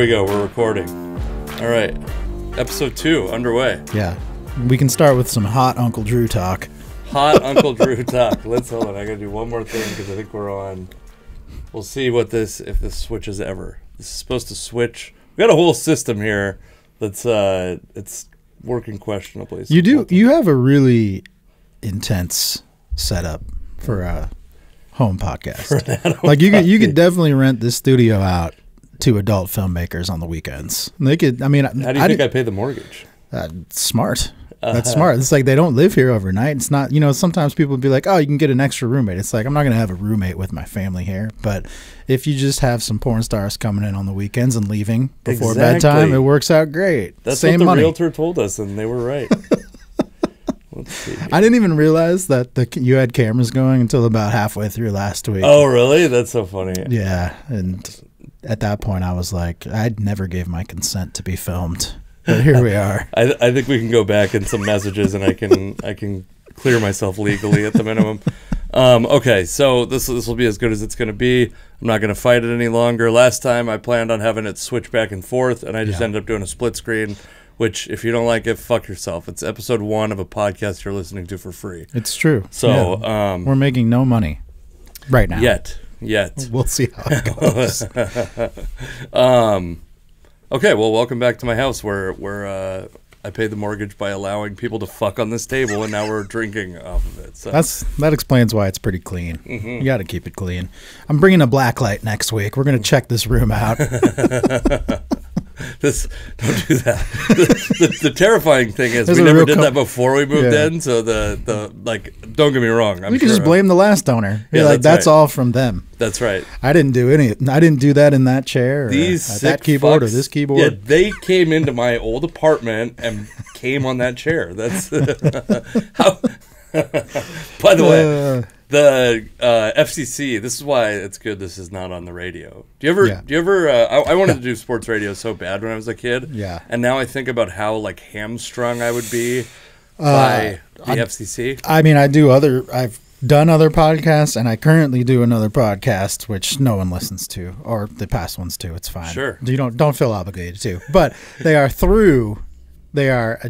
We go. We're recording. All right. Episode two underway. Yeah. We can start with some hot Uncle Drew talk. Hot Uncle Drew talk. Let's hold on. I gotta do one more thing because I think we're on. We'll see what this if this switches ever. This is supposed to switch. We got a whole system here that's uh it's working questionably. So You do you have a really intense setup for a home podcast. like you could you could definitely rent this studio out to adult filmmakers on the weekends. They could I mean How do you think I pay the mortgage? uh, smart. That's smart. It's like they don't live here overnight. It's not, you know, sometimes people would be like, oh, you can get an extra roommate. It's like, I'm not going to have a roommate with my family here. But if you just have some porn stars coming in on the weekends and leaving before Exactly. bedtime, it works out great. That's Same what the money. realtor told us, and they were right. I didn't even realize that the you had cameras going until about halfway through last week. Oh, really? That's so funny. Yeah, and at that point, I was like, I'd never gave my consent to be filmed, but here we are. I, I think we can go back in some messages and I can I can clear myself legally at the minimum. Um, okay, so this this will be as good as it's going to be. I'm not going to fight it any longer. Last time I planned on having it switch back and forth, and I just Yeah. ended up doing a split screen. Which, if you don't like it, fuck yourself. It's episode one of a podcast you're listening to for free. It's true. So, Yeah. um, we're making no money right now. yet, yet. We'll see how it goes. Um, okay, well, welcome back to my house where where uh, I paid the mortgage by allowing people to fuck on this table, and now we're drinking off of it. So That's that explains why it's pretty clean. Mm-hmm. You got to keep it clean. I'm bringing a black light next week. We're gonna check this room out. this don't do that. the, the, the terrifying thing is There's we never did that before we moved Yeah. in. So the the like, don't get me wrong. I'm we can sure- just blame the last owner. You're like that's that's right. all from them. That's right. I didn't do any. I didn't do that in that chair. These at that keyboard or this keyboard. Yeah, they came into my old apartment and came on that chair. That's how. By the way, Uh, the uh, FCC. This is why it's good. This is not on the radio. Do you ever? Yeah. Do you ever? Uh, I, I wanted to do sports radio so bad when I was a kid. Yeah. And now I think about how like hamstrung I would be Uh, by the FCC. I mean, I do other. I've done other podcasts, and I currently do another podcast, which no one listens to, or the past ones too. It's fine. Sure. You don't don't feel obligated to, but they are through. They are uh,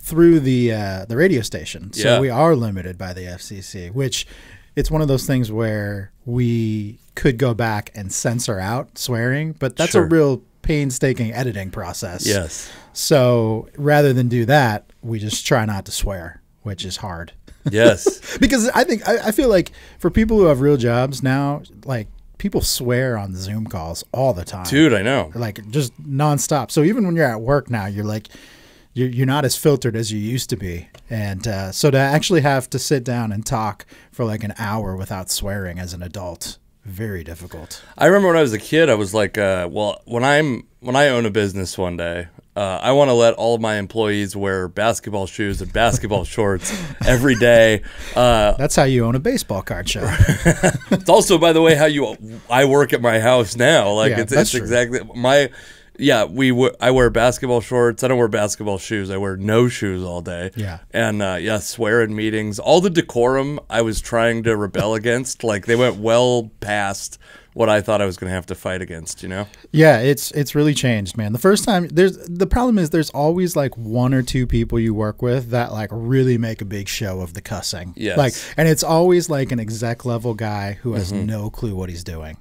through the uh, the radio station, so Yeah. we are limited by the FCC, which it's one of those things where we could go back and censor out swearing, but that's Sure. a real painstaking editing process. Yes. So rather than do that, we just try not to swear, which is hard. Yes. because I think I, I feel like for people who have real jobs now, like people swear on the Zoom calls all the time, Dude, I know. like just nonstop. So even when you're at work now, you're like you're, you're not as filtered as you used to be, and uh, so to actually have to sit down and talk for like an hour without swearing as an adult, very difficult. I remember when I was a kid, I was like, uh, well, when I'm when I own a business one day, uh, I want to let all of my employees wear basketball shoes and basketball shorts every day. Uh, That's how you own a baseball card shop. it's also, by the way, how you I work at my house now. Like Yeah, it's, it's exactly my. Yeah, we. w- I wear basketball shorts. I don't wear basketball shoes. I wear no shoes all day. Yeah. and uh, yeah, swear in meetings. All the decorum I was trying to rebel against, like they went well past what I thought I was going to have to fight against. You know. Yeah, it's it's really changed, man. The first time there's the problem is there's always like one or two people you work with that like really make a big show of the cussing. Yes. Like and it's always like an exec level guy who has Mm-hmm. no clue what he's doing.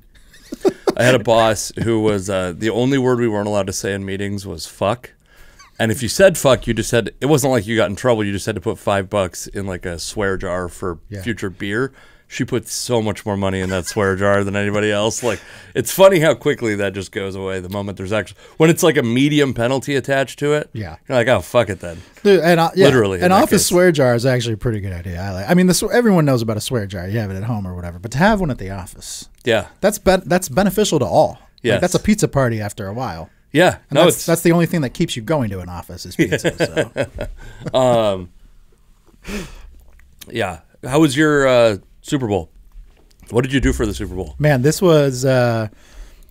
I had a boss who was uh, the only word we weren't allowed to say in meetings was fuck. And if you said fuck, you just had it wasn't like you got in trouble. You just had to put five bucks in like a swear jar for Yeah. future beer. She put so much more money in that swear jar than anybody else. Like it's funny how quickly that just goes away the moment there's actually when it's like a medium penalty attached to it. Yeah. you're like, oh fuck it then. Dude, and uh, yeah, Literally, an office case. swear jar is actually a pretty good idea. I like. I mean, the, sw- everyone knows about a swear jar. You have it at home or whatever, but to have one at the office, Yeah, that's be- that's beneficial to all. Yes. Like, that's a pizza party after a while. yeah. And no, that's that's the only thing that keeps you going to an office is pizza. So. um, yeah. How was your uh, Super Bowl? What did you do for the Super Bowl? Man, this was uh,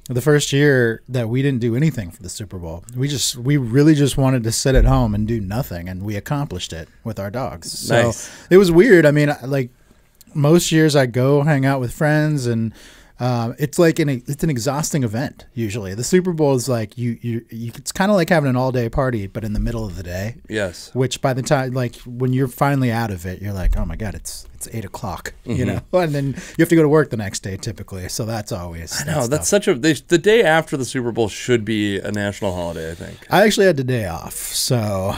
the first year that we didn't do anything for the Super Bowl. We just we really just wanted to sit at home and do nothing, and we accomplished it with our dogs. So Nice. it was weird. I mean, like most years, I go hang out with friends and Um, it's like an it's an exhausting event usually. The Super Bowl is like you you, you it's kind of like having an all day party, but in the middle of the day. Yes. Which by the time like when you're finally out of it, you're like, oh my god, it's it's eight o'clock, you know, and then you have to go to work the next day typically. So that's always No, that's such a. They, the day after the Super Bowl should be a national holiday. I think I actually had the day off, so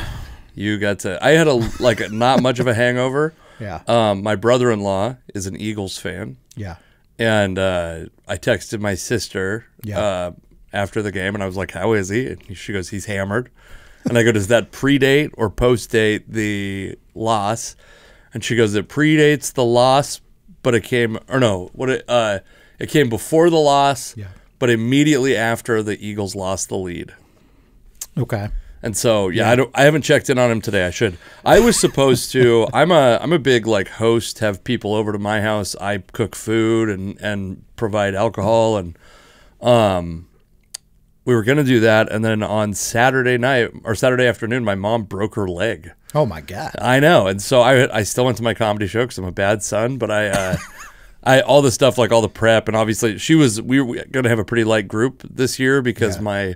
you got to. I had a like not much of a hangover. yeah, Um, my brother-in-law is an Eagles fan, yeah, and uh, I texted my sister Yeah. uh, after the game, and I was like, "How is he?" And she goes, "He's hammered." And I go, "Does that predate or postdate the loss?" And she goes, "It predates the loss, but it came or no, what it uh, it came before the loss, Yeah. but immediately after the Eagles lost the lead." okay, And so, yeah, I don't. I haven't checked in on him today. I should. I was supposed to. I'm a. I'm a big like host. Have people over to my house. I cook food and and provide alcohol and, um, we were gonna do that. And then on Saturday night or Saturday afternoon, my mom broke her leg. oh my god, I know, and so I I still went to my comedy show because I'm a bad son, but I. Uh, I all the stuff like all the prep and obviously she was we were gonna have a pretty light group this year because Yeah. my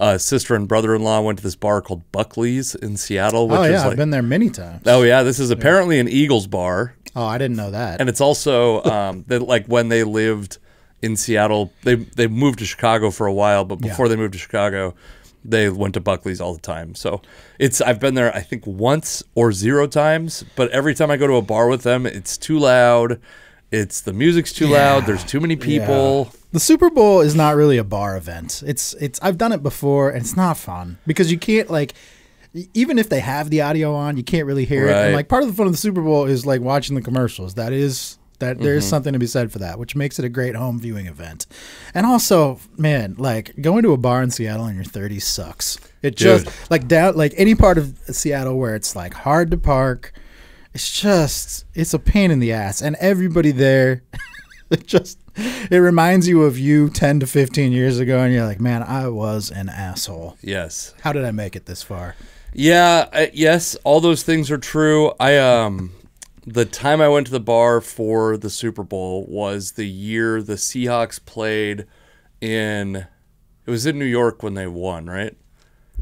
uh, sister and brother-in-law went to this bar called Buckley's in Seattle, which oh is yeah, like I've been there many times. oh yeah, this is apparently an Eagles bar, Oh, I didn't know that. and it's also um, that like when they lived in Seattle, they they moved to Chicago for a while, but before they moved to Chicago, they went to Buckley's all the time. So it's I've been there I think once or zero times, but every time I go to a bar with them, it's too loud. It's the music's too loud. There's too many people. Yeah. The Super Bowl is not really a bar event. It's it's I've done it before and it's not fun because you can't like even if they have the audio on, you can't really hear it. And like part of the fun of the Super Bowl is like watching the commercials. That is that there is mm-hmm. something to be said for that, which makes it a great home viewing event. And also, man, like going to a bar in Seattle in your 30s sucks. It just like down like any part of Seattle where it's like hard to park. It's just it's a pain in the ass, and everybody there, it just it reminds you of you ten to fifteen years ago, and you're like, man, I was an asshole. Yes. How did I make it this far? Yeah, yes, all those things are true. I um the time I went to the bar for the Super Bowl was the year the Seahawks played in it was in New York when they won, right?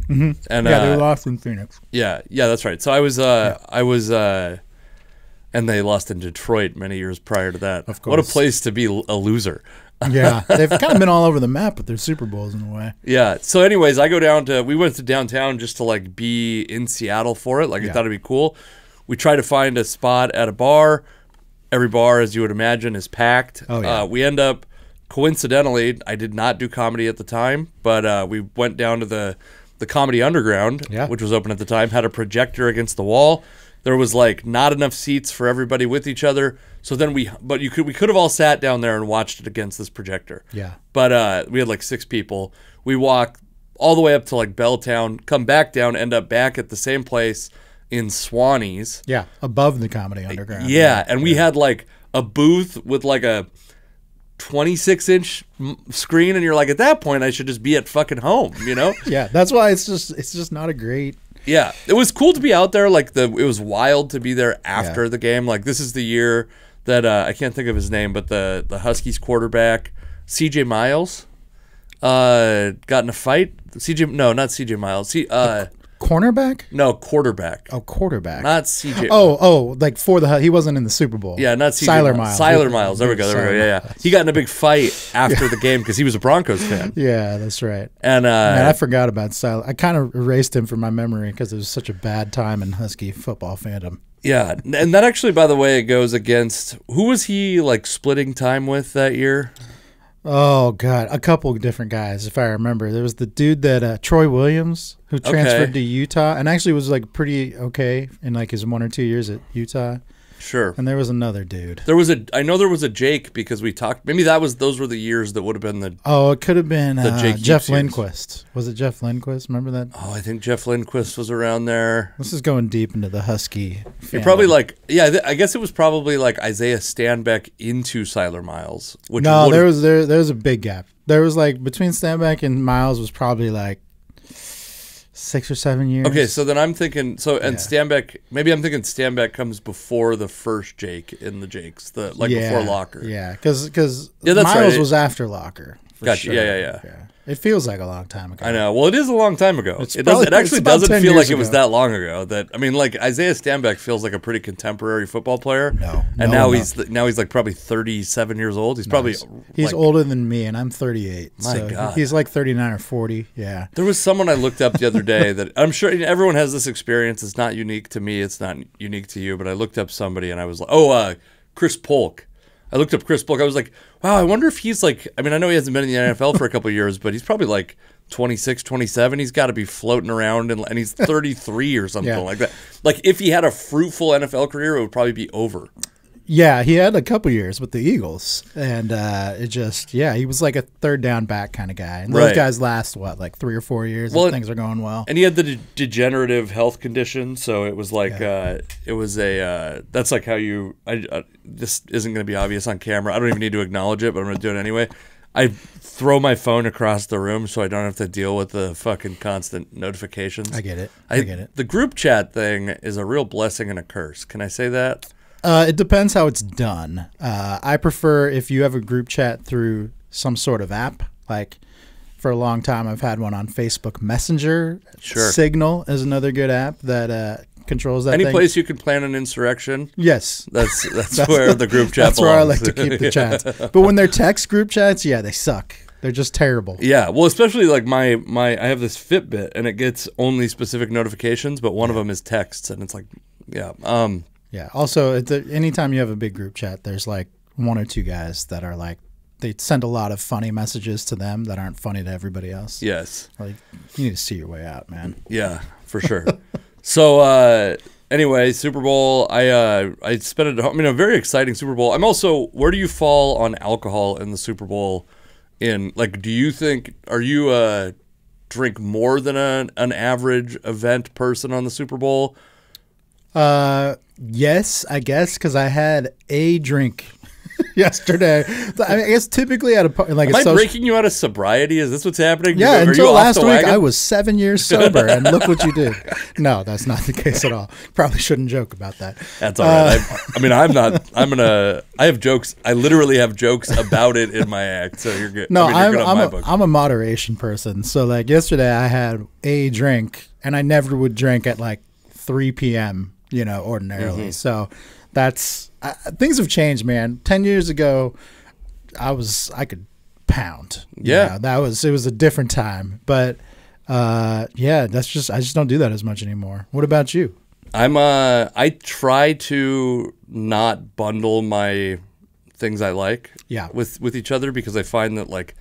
Mm-hmm. And yeah, uh, they lost in Phoenix. yeah, yeah, that's right. So I was uh I was uh and they lost in Detroit many years prior to that. Of course. What a place to be a loser. Yeah, they've kind of been all over the map with their Super Bowls in a way. Yeah. So, anyways, I go down to. We went to downtown just to like be in Seattle for it. Like I thought it'd be cool. We try to find a spot at a bar. Every bar, as you would imagine, is packed. Oh, yeah. Uh, we end up coincidentally. I did not do comedy at the time, but uh, we went down to the the Comedy Underground, Yeah. which was open at the time. Had a projector against the wall. There was like not enough seats for everybody with each other. So then we, but you could we could have all sat down there and watched it against this projector. Yeah. But uh, we had like six people. We walk all the way up to like Belltown, come back down, end up back at the same place in Swannie's. Yeah, above the Comedy Underground. Yeah, and we had like a booth with like a 26 inch screen, and you're like, at that point, I should just be at fucking home, you know? yeah. That's why it's just it's just not a great. Yeah, it was cool to be out there. Like the, it was wild to be there after the game. Like this is the year that uh, I can't think of his name, but the the Huskies quarterback C.J. Miles uh, got in a fight. C.J. No, not C.J. Miles. C, uh, Cornerback? no, quarterback. Oh, quarterback. Not C.J. oh, oh, like for the he wasn't in the Super Bowl. Yeah, not CJ Cyler Miles. Cyler Miles. There we go. There we go. Yeah, yeah. He got in a big fight after the game because he was a Broncos fan. Yeah, that's right. And uh, Man, I forgot about Cyler. I kind of erased him from my memory because it was such a bad time in Husky football fandom. yeah, and that actually, by the way, it goes against who was he like splitting time with that year? Oh God, a couple of different guys, if I remember. There was the dude that uh, Troy Williams who transferred Okay. to Utah and actually was like pretty okay in like his one or two years at Utah. Sure. And there was another dude. There was a. I know there was a Jake because we talked. Maybe that was those were the years that would have been the. Oh, it could have been The uh, Jake Jeff. Lindquist. Was it Jeff Lindquist? Remember that? Oh, I think Jeff Lindquist was around there. This is going deep into the Husky. You're probably like, yeah. I I guess it was probably like Isaiah Stanback into Cyler Miles. Which no. There was there there was a big gap. There was like between Stanback and Miles was probably like six or seven years. Okay, so then I'm thinking so and Yeah. Stanback maybe I'm thinking Stanback comes before the first Jake in the Jakes, the like yeah, before Locker. Yeah, because because Yeah, that's Miles right. was after Locker. Gotcha. sure. Yeah, yeah, yeah. It feels like a long time ago. I know. Well, it is a long time ago. It's it does. It actually doesn't feel like it was that long ago. That I mean, like Isaiah Stanback feels like a pretty contemporary football player. No, and no, now no. he's now he's like probably thirty-seven years old. He's probably He's like- older than me, and I'm 38. My so God. he's like 39 or 40. Yeah. There was someone I looked up the other day that I'm sure everyone has this experience. It's not unique to me. It's not unique to you. But I looked up somebody and I was like, oh, uh, Chris Polk. I looked up Chris Polk. I was like, wow, I wonder if he's like, I mean, I know he hasn't been in the NFL for a couple of years, but he's probably like 26, 27. He's got to be floating around and, and he's 33 or something Yeah. like that. Like if he had a fruitful NFL career, it would probably be over. Yeah, he had a couple years with the Eagles, and uh, it just yeah, he was like a third down back kind of guy. And those Right. guys last what like three or four years Well, if things are going well. And he had the de- degenerative health condition, so it was like uh, it was a uh, that's like how you. I, uh, this isn't going to be obvious on camera. I don't even need to acknowledge it, but I'm going to do it anyway. I throw my phone across the room so I don't have to deal with the fucking constant notifications. I get it. I, get it. The group chat thing is a real blessing and a curse. Can I say that? Uh, it depends how it's done. Uh, I prefer if you have a group chat through some sort of app. Like for a long time, I've had one on Facebook Messenger. Sure. Signal is another good app that uh, controls that. Any thing. place you can plan an insurrection. Yes. That's that's, where the group chat. That's where I like to keep the chats. But when they're text group chats, yeah, they suck. They're just terrible. Yeah, well, especially like my my I have this Fitbit and it gets only specific notifications, but one of them is texts, and it's like, yeah, um, Yeah. Also, the, anytime you have a big group chat, there's like one or two guys that are like they send a lot of funny messages to them that aren't funny to everybody else. yes, Like you need to see your way out, man. yeah, for sure. so uh, anyway, Super Bowl, I uh, I spent it. home. I mean, a very exciting Super Bowl. I'm also. Where do you fall on alcohol in the Super Bowl? In like, do you think are you uh drink more than an an average event person on the Super Bowl? Uh, yes, I guess because I had a drink yesterday. I, mean, I guess typically at a like Am I social. breaking you out of sobriety? Is this what's happening? yeah, Are until last week wagon? I was seven years sober, and look what you did. No, that's not the case at all. Probably shouldn't joke about that. That's all right. I, I mean, I'm not. I'm gonna. I have jokes. I literally have jokes about it in my act. So you're good. No, I mean, I'm. I'm I'm a moderation person. So like yesterday, I had a drink, and I never would drink at like 3 p.m. You know, ordinarily. Mm-hmm. So that's uh, things have changed, man. Ten years ago, I was I could pound. you Yeah. know, that was it was a different time. But uh, yeah, that's just I just don't do that as much anymore. What about you? I'm. Uh, I try to not bundle my things I like. Yeah. With with each other because I find that like,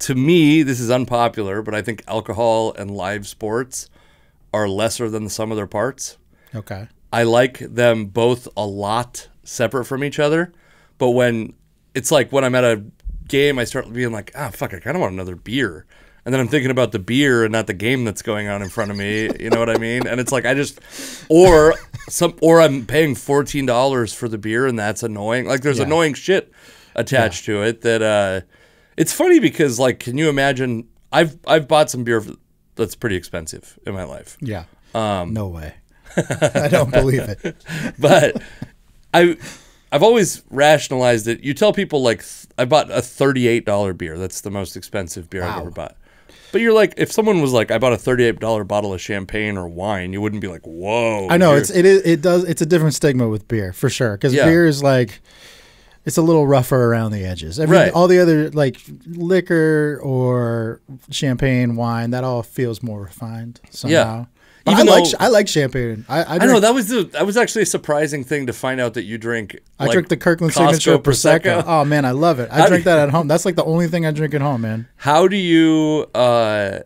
to me, this is unpopular, but I think alcohol and live sports are lesser than the sum of their parts. Okay. I like them both a lot separate from each other. But when it's like when I'm at a game, I start being like, ah, fuck, I kind of want another beer. And then I'm thinking about the beer and not the game that's going on in front of me. You know what I mean? And it's like I just, or some, or I'm paying fourteen dollars for the beer, and that's annoying. Like there's Yeah. annoying shit attached to it that uh, it's funny because like, can you imagine? I've I've bought some beer that's pretty expensive in my life. Yeah. Um, no way. I don't believe it. but I I've always rationalized it. You tell people like th- I bought a thirty-eight dollar beer. That's the most expensive beer I've ever bought. But you're like, if someone was like, I bought a thirty-eight dollar bottle of champagne or wine, you wouldn't be like, whoa. I know you're- it's it is it does it's a different stigma with beer for sure because Yeah. beer is like it's a little rougher around the edges. Every, Right. All the other like liquor or champagne, wine, that all feels more refined somehow. But Even I like though- ch- I like champagne. I I, I know that was the that was actually a surprising thing to find out that you drink. I like, drink the Kirkland Costco Signature Prosecco. Prosecco. Oh man, I love it. I How drink do- that at home. That's like the only thing I drink at home, man. How do you? uh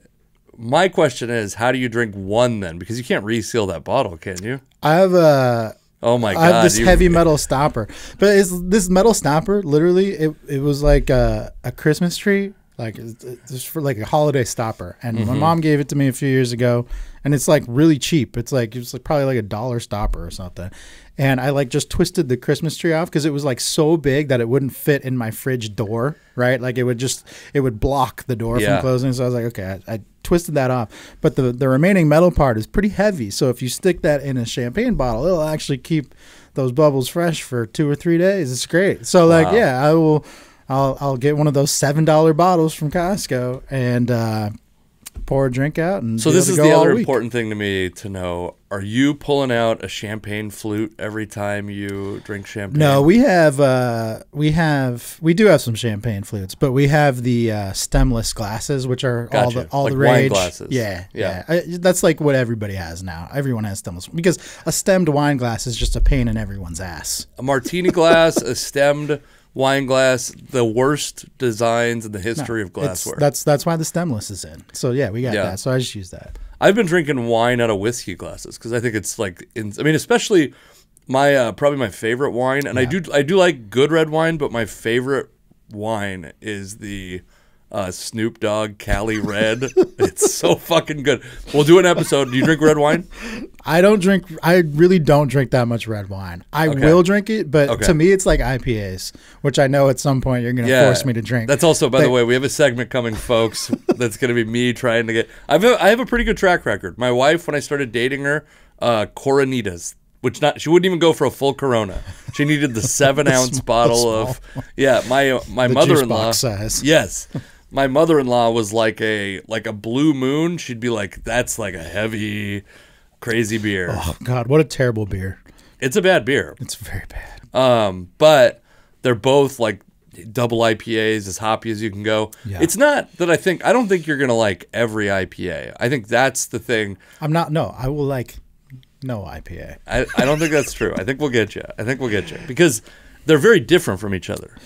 My question is, how do you drink one then? Because you can't reseal that bottle, can you? I have a Oh my god! I have this you- heavy metal stopper, but it's this metal stopper. Literally, it it was like a, a Christmas tree. Like it's for like a holiday stopper. And Mm-hmm. my mom gave it to me a few years ago, and it's like really cheap. It's like it's like probably like a dollar stopper or something. And I like just twisted the Christmas tree off because it was like so big that it wouldn't fit in my fridge door, right? Like it would just it would block the door Yeah. from closing. So I was like, okay, I, I twisted that off. But the the remaining metal part is pretty heavy. So if you stick that in a champagne bottle, it'll actually keep those bubbles fresh for two or three days. It's great. So like, Wow. yeah, I will. I'll I'll get one of those seven dollar bottles from Costco and uh, pour a drink out. And So this is the other important thing to me to know. Are you pulling out a champagne flute every time you drink champagne? No, we have uh, we have we do have some champagne flutes, but we have the uh, stemless glasses, which are all the all Like the wine rage. glasses. Yeah, Yeah. yeah. I, that's like what everybody has now. Everyone has stemless because a stemmed wine glass is just a pain in everyone's ass. a martini glass, a stemmed wine glass, the worst designs in the history of glassware. that's that's why the stemless is in. So yeah, we got Yeah. that. So I just use that. I've been drinking wine out of whiskey glasses because I think it's like, in, I mean, especially my uh, probably my favorite wine, and I do I do like good red wine, but my favorite wine is the uh, Snoop Dogg Cali Red. it's so fucking good. We'll do an episode. Do you drink red wine? I don't drink. I really don't drink that much red wine. I Okay. will drink it, but Okay. to me, it's like IPAs, which I know at some point you're going to force me to drink. That's also, by the way, we have a segment coming, folks. that's going to be me trying to get. I've a, I have a pretty good track record. My wife, when I started dating her, uh, Coronitas, which not she wouldn't even go for a full Corona. She needed the seven ounce bottle of. Yeah, my my mother in law. size. Yes. My mother-in-law was like a like a blue moon. She'd be like, "That's like a heavy, crazy beer. oh God, what a terrible beer! It's a bad beer." It's very bad. Um, but they're both like double IPAs, as hoppy as you can go. Yeah. It's not that I think I don't think you're gonna like every IPA. I think that's the thing. I'm not. No, I will like no IPA. I, I don't think that's true. I think we'll get you. I think we'll get you because they're very different from each other.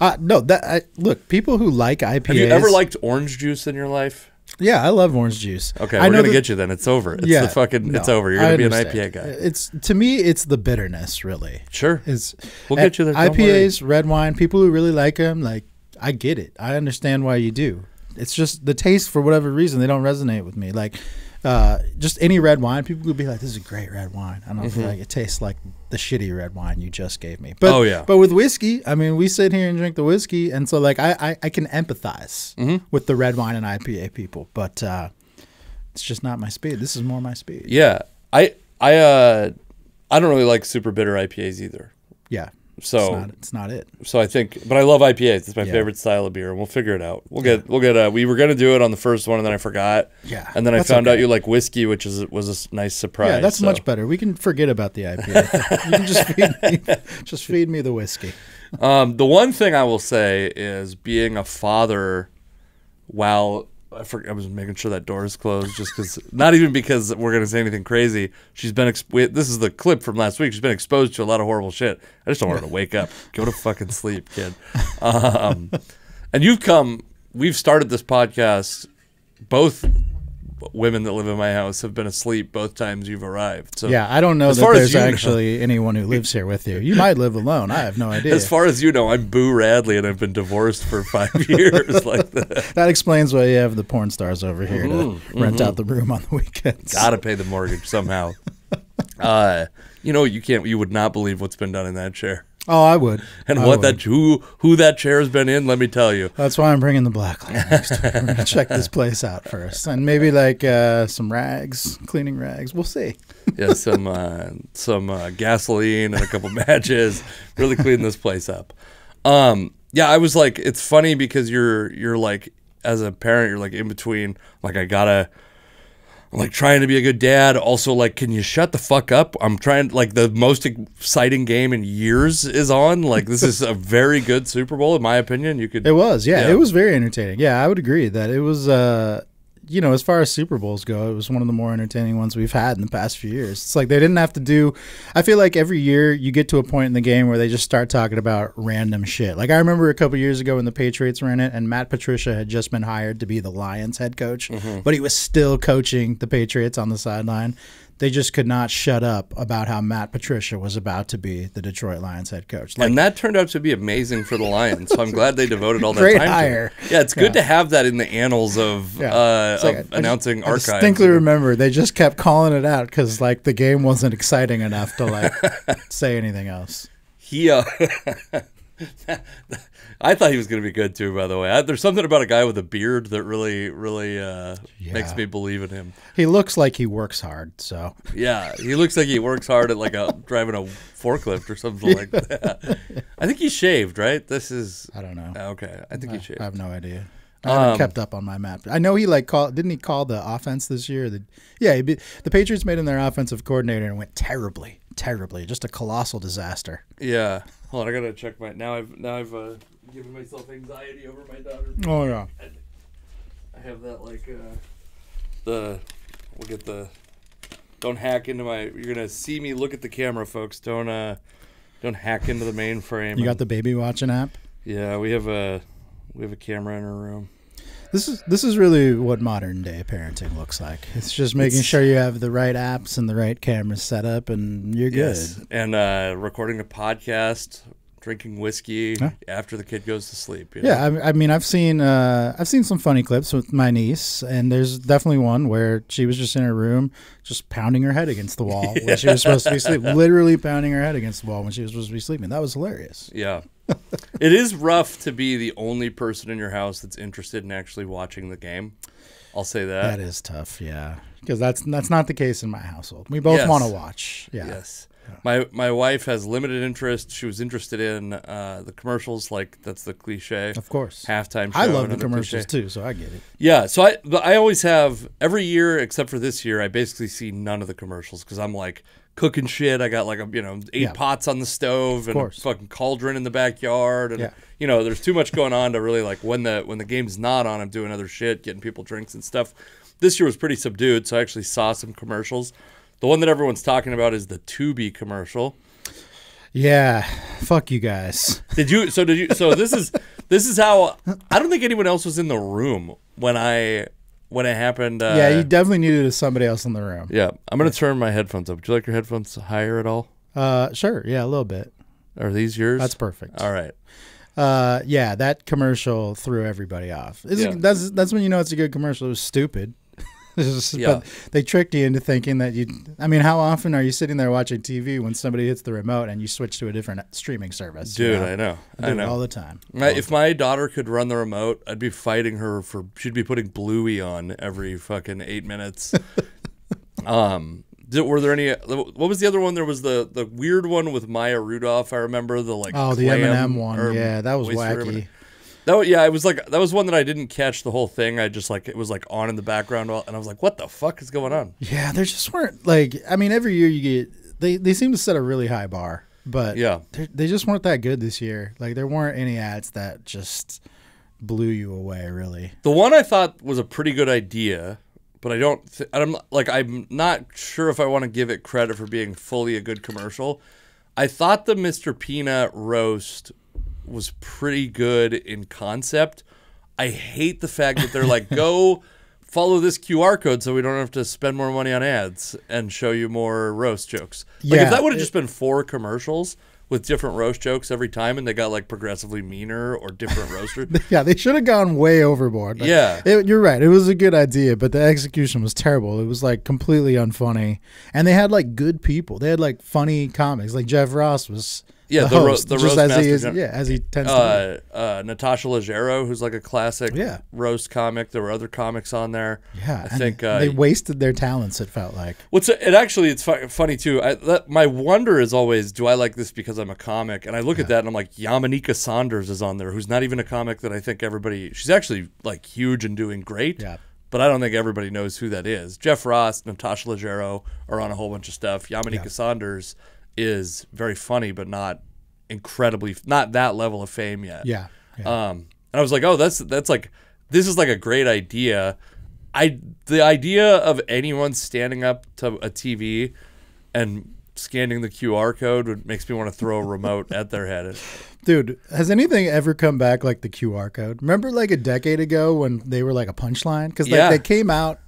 Uh, no, that I, look. People who like IPAs. Have you ever liked orange juice in your life? Yeah, I love orange juice. Okay, I we're gonna that- get you then. It's over. It's yeah, the fucking. no, it's over. You're gonna be an. IPA guy. It's to me, it's the bitterness, really. Sure. Is We'll get you there, IPAs, red wine. People who really like them, like I get it. I understand why you do. It's just the taste for whatever reason they don't resonate with me. Like uh, just any red wine, people would be like, "This is a great red wine." I don't feel like it tastes like the shitty red wine you just gave me. But. Oh, yeah. but with whiskey, I mean, we sit here and drink the whiskey, and so like I I, I can empathize Mm-hmm. with the red wine and IPA people, but uh, it's just not my speed. This is more my speed. Yeah. I I uh I don't really like super bitter IPAs either. Yeah. So it's not, it's not it. So I think, but I love IPAs. It's my Yeah. favorite style of beer, and we'll figure it out. We'll get, we'll get. Uh, we were gonna do it on the first one, and then I forgot. Yeah, And then I found out you like whiskey, which is was a nice surprise. Yeah, that's so. much better. We can forget about the IPA. you can just feed me, just feed me the whiskey. Um, the one thing I will say is being a father while I, for, I was making sure that door is closed just because, not even because we're going to say anything crazy. She's been, we, this is the clip from last week. She's been exposed to a lot of horrible shit. I just don't want her to wake up. Go to fucking sleep, kid. Um, and you've come, we've started this podcast, both women that live in my house have been asleep both times you've arrived. So Yeah, I don't know As that far as there's you know- actually anyone who lives here with you. You might live alone. I have no idea. As far as you know, I'm Boo Radley, and I've been divorced for five years. like that, that explains why you have the porn stars over here to Mm-hmm, rent out the room on the weekends. gotta pay the mortgage somehow. Uh, you know, you can't. You would not believe what's been done in that chair, Oh, I would. and I what would. that who who that chair has been in. Let me tell you. That's why I'm bringing the black next. We're gonna check this place out first, and maybe like uh, some rags, cleaning rags. We'll see. Yeah, some uh, some uh, gasoline and a couple matches. Really clean this place up. Um, yeah, I was like, it's funny because you're you're like as a parent, you're like in between. Like I gotta. Like trying to be a good dad. Also, like, can you shut the fuck up? I'm trying. Like, the most exciting game in years is on. Like, this is a very good Super Bowl, in my opinion. You could. It was, yeah, Yeah. it was very entertaining. Yeah, I would agree that it was. Uh, you know, as far as Super Bowls go, it was one of the more entertaining ones we've had in the past few years. It's like they didn't have to do. I feel like every year you get to a point in the game where they just start talking about random shit. Like I remember a couple years ago when the Patriots were in it, and Matt Patricia had just been hired to be the Lions head coach, mm-hmm. but he was still coaching the Patriots on the sideline. They just could not shut up about how Matt Patricia was about to be the Detroit Lions head coach. Like, and that turned out to be amazing for the Lions. So I'm glad they devoted all that Great time hire. to it. Yeah, it's good to have that in the annals of, Yeah. uh, like, of I- I announcing I archives. distinctly remember they just kept calling it out because like the game wasn't exciting enough to like say anything else. He, uh, I thought he was going to be good too. By the way, I, there's something about a guy with a beard that really, really uh, makes me believe in him. He looks like he works hard, so Yeah, he looks like he works hard at like a driving a forklift or something like that. I think he shaved, right? This is I don't know. okay. I think he shaved. I have no idea. I haven't Um, kept up on my map. I know he like called. Didn't he call the offense this year? The, yeah, he, be- the Patriots made him their offensive coordinator and went terribly, terribly, just a colossal disaster. Yeah. Hold on, I gotta check my. Now I've now I've uh, given myself anxiety over my daughter. Oh yeah. I have that like uh, the we'll get the don't hack into my. You're gonna see me look at the camera, folks. Don't uh don't hack into the mainframe. You got the baby watching app. yeah. We have a we have a camera in our room. This is this is really what modern day parenting looks like. It's just making It's- sure you have the right apps and the right camera set up, and you're good. And uh, recording a podcast, drinking whiskey after the kid goes to sleep. you know? Yeah, I, I mean, I've seen uh, I've seen some funny clips with my niece, and there's definitely one where she was just in her room, just pounding her head against the wall when she was supposed to be sleeping. Literally pounding her head against the wall when she was supposed to be sleeping. That was hilarious. Yeah. it is rough to be the only person in your house that's interested in actually watching the game. I'll say that. That is tough, yeah, because that's that's not the case in my household. We both Yes. want to watch. Yeah, Yes. My my wife has limited interest. She was interested in uh, the commercials, like that's the cliche of course. halftime. Show I love the commercials cliche. too, so I get it. Yeah, so I but I always have every year except for this year. I basically see none of the commercials because I'm like cooking shit. I got like a you know eight Yeah. pots on the stove and a fucking cauldron in the backyard, and Yeah. you know there's too much going on to really like when the when the game's not on. I'm doing other shit, getting people drinks and stuff. This year was pretty subdued, so I actually saw some commercials. The one that everyone's talking about is the Tubi commercial. Yeah, fuck you guys. Did you? So did you? So this is this is how I don't think anyone else was in the room when I when it happened. Uh, yeah, you definitely needed somebody else in the room. Yeah, I'm gonna turn my headphones up. Would you like your headphones higher at all? Uh, sure, yeah, a little bit. Are these yours? That's perfect. All right. Uh, yeah, that commercial threw everybody off. It's- Yeah. That's that's when you know it's a good commercial. It was stupid. Just- Yeah. But they tricked you into thinking that you. I mean, how often are you sitting there watching TV when somebody hits the remote and you switch to a different streaming service? you Dude, know? I know. I I do know. all the time. My, if my daughter could run the remote, I'd be fighting her for. She'd be putting Bluey on every fucking eight minutes. um, did, were there any? What was the other one? There was the the weird one with Maya Rudolph. I remember the like. Oh, the clam M&M one. Yeah, that was wacky. That yeah, it was like that was one that I didn't catch the whole thing. I just like it was like on in the background, and I was like, "What the fuck is going on?" Yeah, there just weren't like. I mean, every year you get they they seem to set a really high bar, but Yeah. they they just weren't that good this year. Like there weren't any ads that just blew you away. Really. The one I thought was a pretty good idea, but I don't. Th- I'm like I'm not sure if I want to give it credit for being fully a good commercial. I thought the Mr. Peanut roast was pretty good in concept. I hate the fact that they're like, go follow this QR code so we don't have to spend more money on ads and show you more roast jokes. Like Yeah, if that would have just been four commercials with different roast jokes every time and they got like progressively meaner or different roasters. Yeah, they should have gone way overboard. Like, Yeah. it- you're right. It was a good idea, but the execution was terrible. It was like completely unfunny, and they had like good people. They had like funny comics. Like Jeff Ross was Yeah, the, the ro- the roast as he is. gen- Yeah, as he tends to. uh, uh, Natasha Leggero, who's like a classic Yeah. roast comic. There were other comics on there. Yeah, I think uh, they wasted their talents. It felt like. what's it actually it's fu- funny too. I, that, my wonder is always, do I like this because I'm a comic? And I look at that and I'm like, Yamaneika Saunders is on there, who's not even a comic that I think everybody. She's actually like huge and doing great. Yeah. But I don't think everybody knows who that is. Jeff Ross, Natasha Leggero are on a whole bunch of stuff. Yamaneika Saunders is very funny, but not incredibly, not that level of fame yet. Yeah. yeah. Um, and I was like, oh, that's that's like this is like a great idea. I the idea of anyone standing up to a TV and scanning the QR code would makes me want to throw a remote at their head. Dude, has anything ever come back like the QR code? Remember like a decade ago when they were like a punchline? Because Yeah. they came out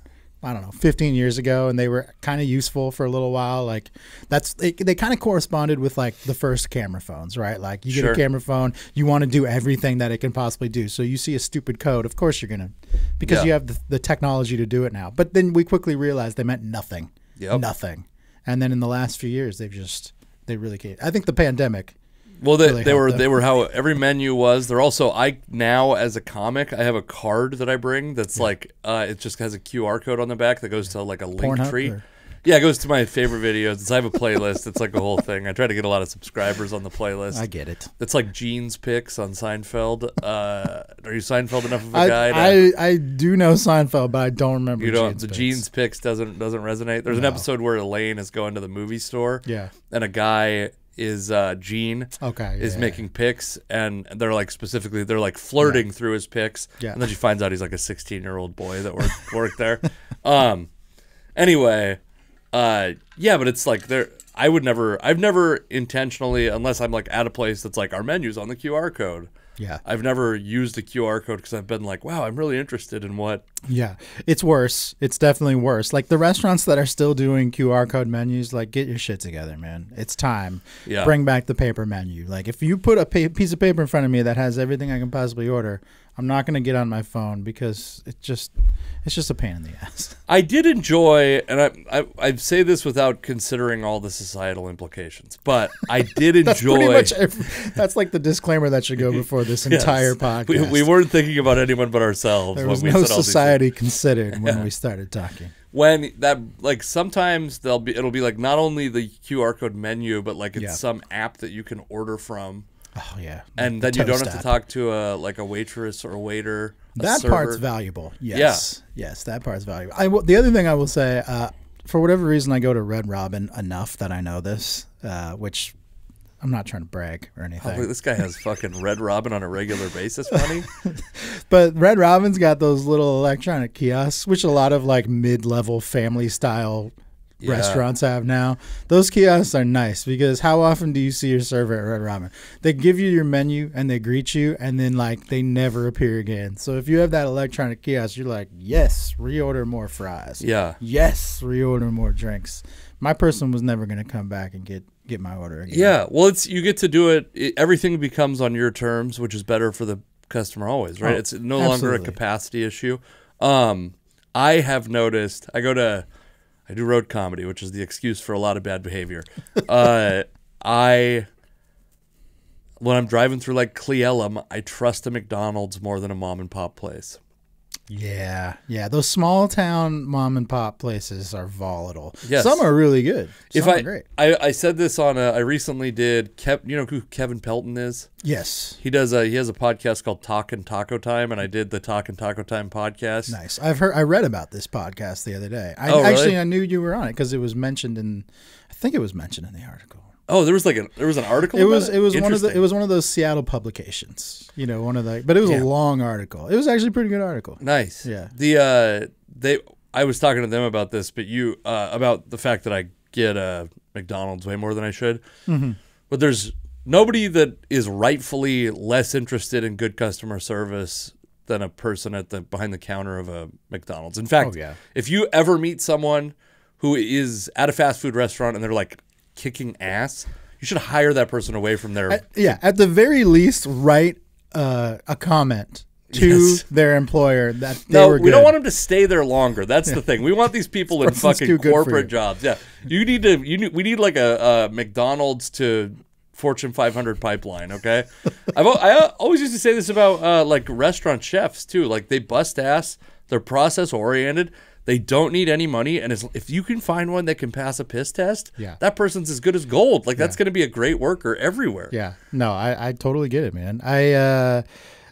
I don't know, 15 years ago, and they were kind of useful for a little while. Like that's they, they kind of corresponded with like the first camera phones, right? Like you get Sure. a camera phone, you want to do everything that it can possibly do. So you see a stupid code, of course you're gonna, because Yeah. you have the, the technology to do it now. But then we quickly realized they meant nothing, Yep. nothing. And then in the last few years, they've just they really can't. I think the pandemic. Well, they, really they were them. they were how every menu was. They're also I now as a comic I have a card that I bring that's like uh, it just has a QR code on the back that goes to like a link Pornhub tree. or- Yeah, it goes to my favorite videos. It's, I have a playlist. It's like a whole thing. I try to get a lot of subscribers on the playlist. I get it. It's like Gene's picks on Seinfeld. Uh, are you Seinfeld enough of a guy? I, to, I I do know Seinfeld, but I don't remember. you don't. Gene's the picks. Gene's picks doesn't doesn't resonate. There's an episode where Elaine is going to the movie store. Yeah. And a guy is uh, Gene Okay. is yeah. making picks and they're like specifically they're like flirting through his picks Yeah. and then she finds out he's like a 16 year old boy that worked worked there um anyway uh yeah but it's like there i would never i've never intentionally unless i'm like at a place that's like our menus on the qr code Yeah. i've never used the qr code because i've been like wow i'm really interested in what Yeah, it's worse. It's definitely worse. Like the restaurants that are still doing QR code menus, like get your shit together, man. It's time. Yeah. Bring back the paper menu. Like if you put a pa- piece of paper in front of me that has everything I can possibly order, I'm not going to get on my phone because it just it's just a pain in the ass. I did enjoy, and I, I I say this without considering all the societal implications, but I did enjoy. That's much every, that's like the disclaimer that should go before this Yes. entire podcast. We, we weren't thinking about anyone but ourselves there when was no society considered when we started talking. when that like sometimes they'll be it'll be like not only the QR code menu but like it's Yeah. some app that you can order from Oh yeah, and The then you don't have to talk to a like a waitress or a waiter. a That server. part's valuable. Yes. Yes, that part's valuable. I will, the other thing I will say, uh, for whatever reason, I go to Red Robin enough that I know this, uh, which I'm not trying to brag or anything. Look, this guy has fucking Red Robin on a regular basis, funny. But Red Robin's got those little electronic kiosks, which a lot of like mid-level family style Yeah. restaurants have now. Those kiosks are nice because how often do you see your server at Red Robin? They give you your menu and they greet you and then like they never appear again. So if you have that electronic kiosk, you're like, "Yes, reorder more fries." Yeah. Yes, reorder more drinks. My person was never going to come back and get get my order again. Yeah, well, it's you get to do it. it. Everything becomes on your terms, which is better for the customer always, right? Oh, it's no longer a capacity issue. Um, I have noticed. I go to, I do road comedy, which is the excuse for a lot of bad behavior. uh, I, when I'm driving through like Cle Elum, I trust a McDonald's more than a mom and pop place. Yeah, yeah. Those small town mom and pop places are volatile. Yes. Some are really good. Some if are I, great. I, I said this on a, I recently did. Kev, you know who Kevin Pelton is? Yes. He does a he has a podcast called Talk and Taco Time, and I did the Talk and Taco Time podcast. Nice. I've heard. I read about this podcast the other day. I Oh, really? actually I knew you were on it because it was mentioned in. I think it was mentioned in the article. Oh, there was like a there was an article. It was. It was one of the. It was one of those Seattle publications. You know, one of the. But it was Yeah. a long article. It was actually a pretty good article. nice. Yeah. The uh they I was talking to them about this, but you uh about the fact that I get uh McDonald's way more than I should. Mm-hmm. But there's nobody that is rightfully less interested in good customer service than a person at the behind the counter of a McDonald's. In fact, Oh, yeah. if you ever meet someone who is at a fast food restaurant and they're like kicking ass, you should hire that person away from their Yeah. At the very least, write uh, a comment to Yes. their employer that they No, we don't want them to stay there longer. That's the thing. We want these people in fucking too good for corporate jobs. Yeah, you need to. You need, we need like a, a McDonald's to Fortune 500 pipeline. Okay, I've I always used to say this about uh, like restaurant chefs too. Like they bust ass. They're process oriented. They don't need any money, and as, if you can find one that can pass a piss test, Yeah. that person's as good as gold. Like that's going to be a great worker everywhere. Yeah. No, I, I totally get it, man. I uh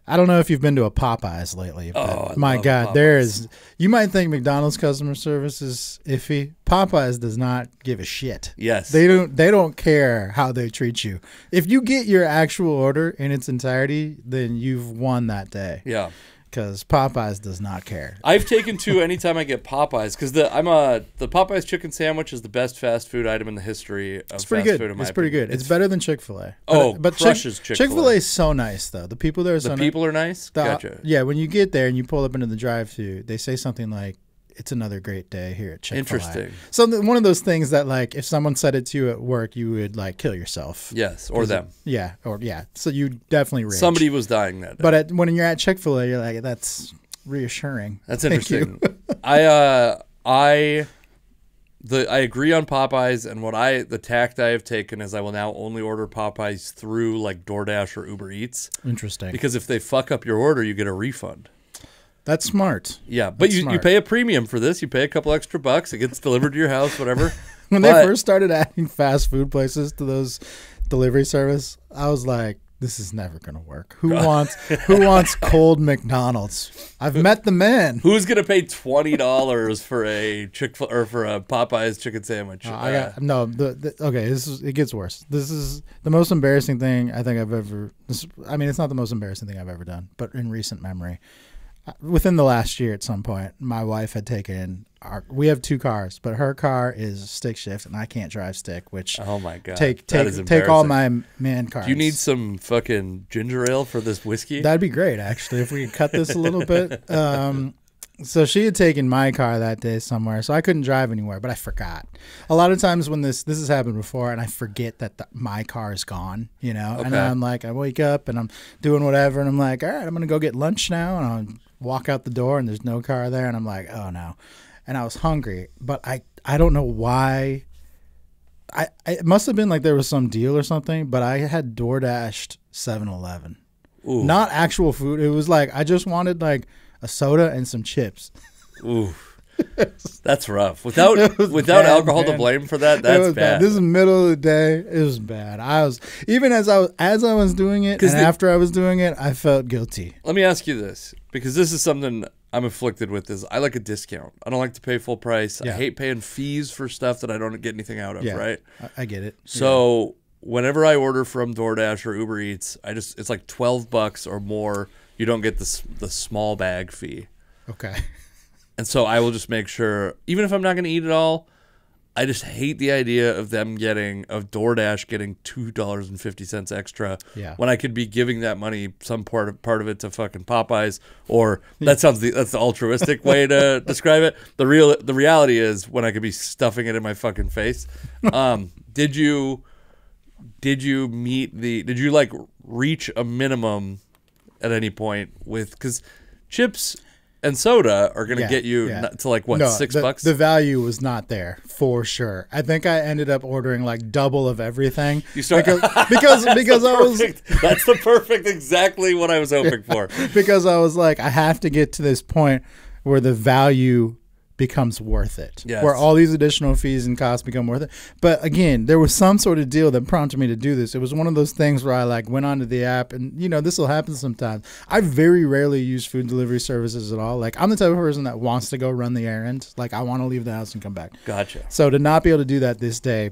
I don't know if you've been to a Popeyes lately, but Oh, my God, there Popeyes. is. You might think McDonald's customer service is iffy. Popeyes does not give a shit. Yes. They don't. They don't care how they treat you. If you get your actual order in its entirety, then you've won that day. Yeah. Because Popeyes does not care. I've taken to anytime I get Popeyes because the I'm a the Popeyes chicken sandwich is the best fast food item in the history of It's pretty fast good. food. In my It's pretty opinion. good. It's, better than Chick Fil A. Oh, but crushes Chick Chick-fil-A. Fil A is so nice though. The people there are so the nice. people are nice. The- gotcha. Yeah, when you get there and you pull up into the drive-through, they say something like, it's another great day here at Chick Fil A. Interesting. So th- one of those things that like if someone said it to you at work, you would like kill yourself. Yes, or them. Yeah, or yeah. So you definitely rage. Somebody was dying that day. But at, when you're at Chick Fil A, you're like, that's reassuring. That's interesting. I uh I the I agree on Popeyes and what I the tact I have taken is I will now only order Popeyes through like DoorDash or Uber Eats Interesting. because if they fuck up your order you get a refund. That's smart. Yeah, but That's you, you pay a premium for this. You pay a couple extra bucks. It gets delivered to your house, whatever. When But- they first started adding fast food places to those delivery service, I was like, this is never going to work. Who wants who wants cold McDonald's? I've met the man. Who's gonna pay twenty dollars for a Chick fil or for a Popeyes chicken sandwich? Uh, I Uh, got no. The, the okay, this is it gets worse. This is the most embarrassing thing I think I've ever. This, I mean, it's not the most embarrassing thing I've ever done, but in recent memory, uh, within the last year, at some point, my wife had taken our. We have two cars, but her car is stick shift, and I can't drive stick, which oh my god! take take take all my man cars. Do you need some fucking ginger ale for this whiskey? That'd be great, actually, if we could cut this a little bit. Um, so she had taken my car that day somewhere, so I couldn't drive anywhere, but I forgot. A lot of times when this this has happened before, and I forget that the, my car is gone, you know, and Okay. then I'm like, I wake up and I'm doing whatever, and I'm like, all right, I'm gonna go get lunch now, and I'll walk out the door, and there's no car there, and I'm like, oh no, and I was hungry, but I I don't know why. I, I it must have been like there was some deal or something, but I had door dashed 7-Eleven Ooh, not actual food. It was like I just wanted like a soda and some chips. ooh, that's rough. Without without bad, alcohol to blame for that, that's was bad. This is middle of the day. It was bad. I was even as I was as I was doing it and the- after I was doing it, I felt guilty. Let me ask you this, because this is something I'm afflicted with. Is I like a discount. I don't like to pay full price. I hate paying fees for stuff that I don't get anything out of. Yeah, Right. I, I get it. So whenever I order from DoorDash or Uber Eats, I just it's like twelve bucks or more. You don't get the the small bag fee. okay. And so I will just make sure, even if I'm not going to eat it all, I just hate the idea of them getting, of DoorDash getting $2.50 extra Yeah. when I could be giving that money, some part of, part of it to fucking Popeyes. Or that sounds, the, that's the altruistic way to describe it. The real, the reality is when I could be stuffing it in my fucking face. Um, did you, did you meet the, did you like reach a minimum at any point with, because chips and soda are going to Yeah, get you yeah. to like what No, six the, bucks. The value was not there for sure. I think I ended up ordering like double of everything. You start- because because, because I was. That's the perfect, exactly what I was hoping for. because I was like, I have to get to this point where the value becomes worth it. Yes. Where all these additional fees and costs become worth it. But again, there was some sort of deal that prompted me to do this. It was one of those things where I like went onto the app and you know, this will happen sometimes. I very rarely use food delivery services at all. Like I'm the type of person that wants to go run the errand. Like I want to leave the house and come back. Gotcha. So to not be able to do that this day,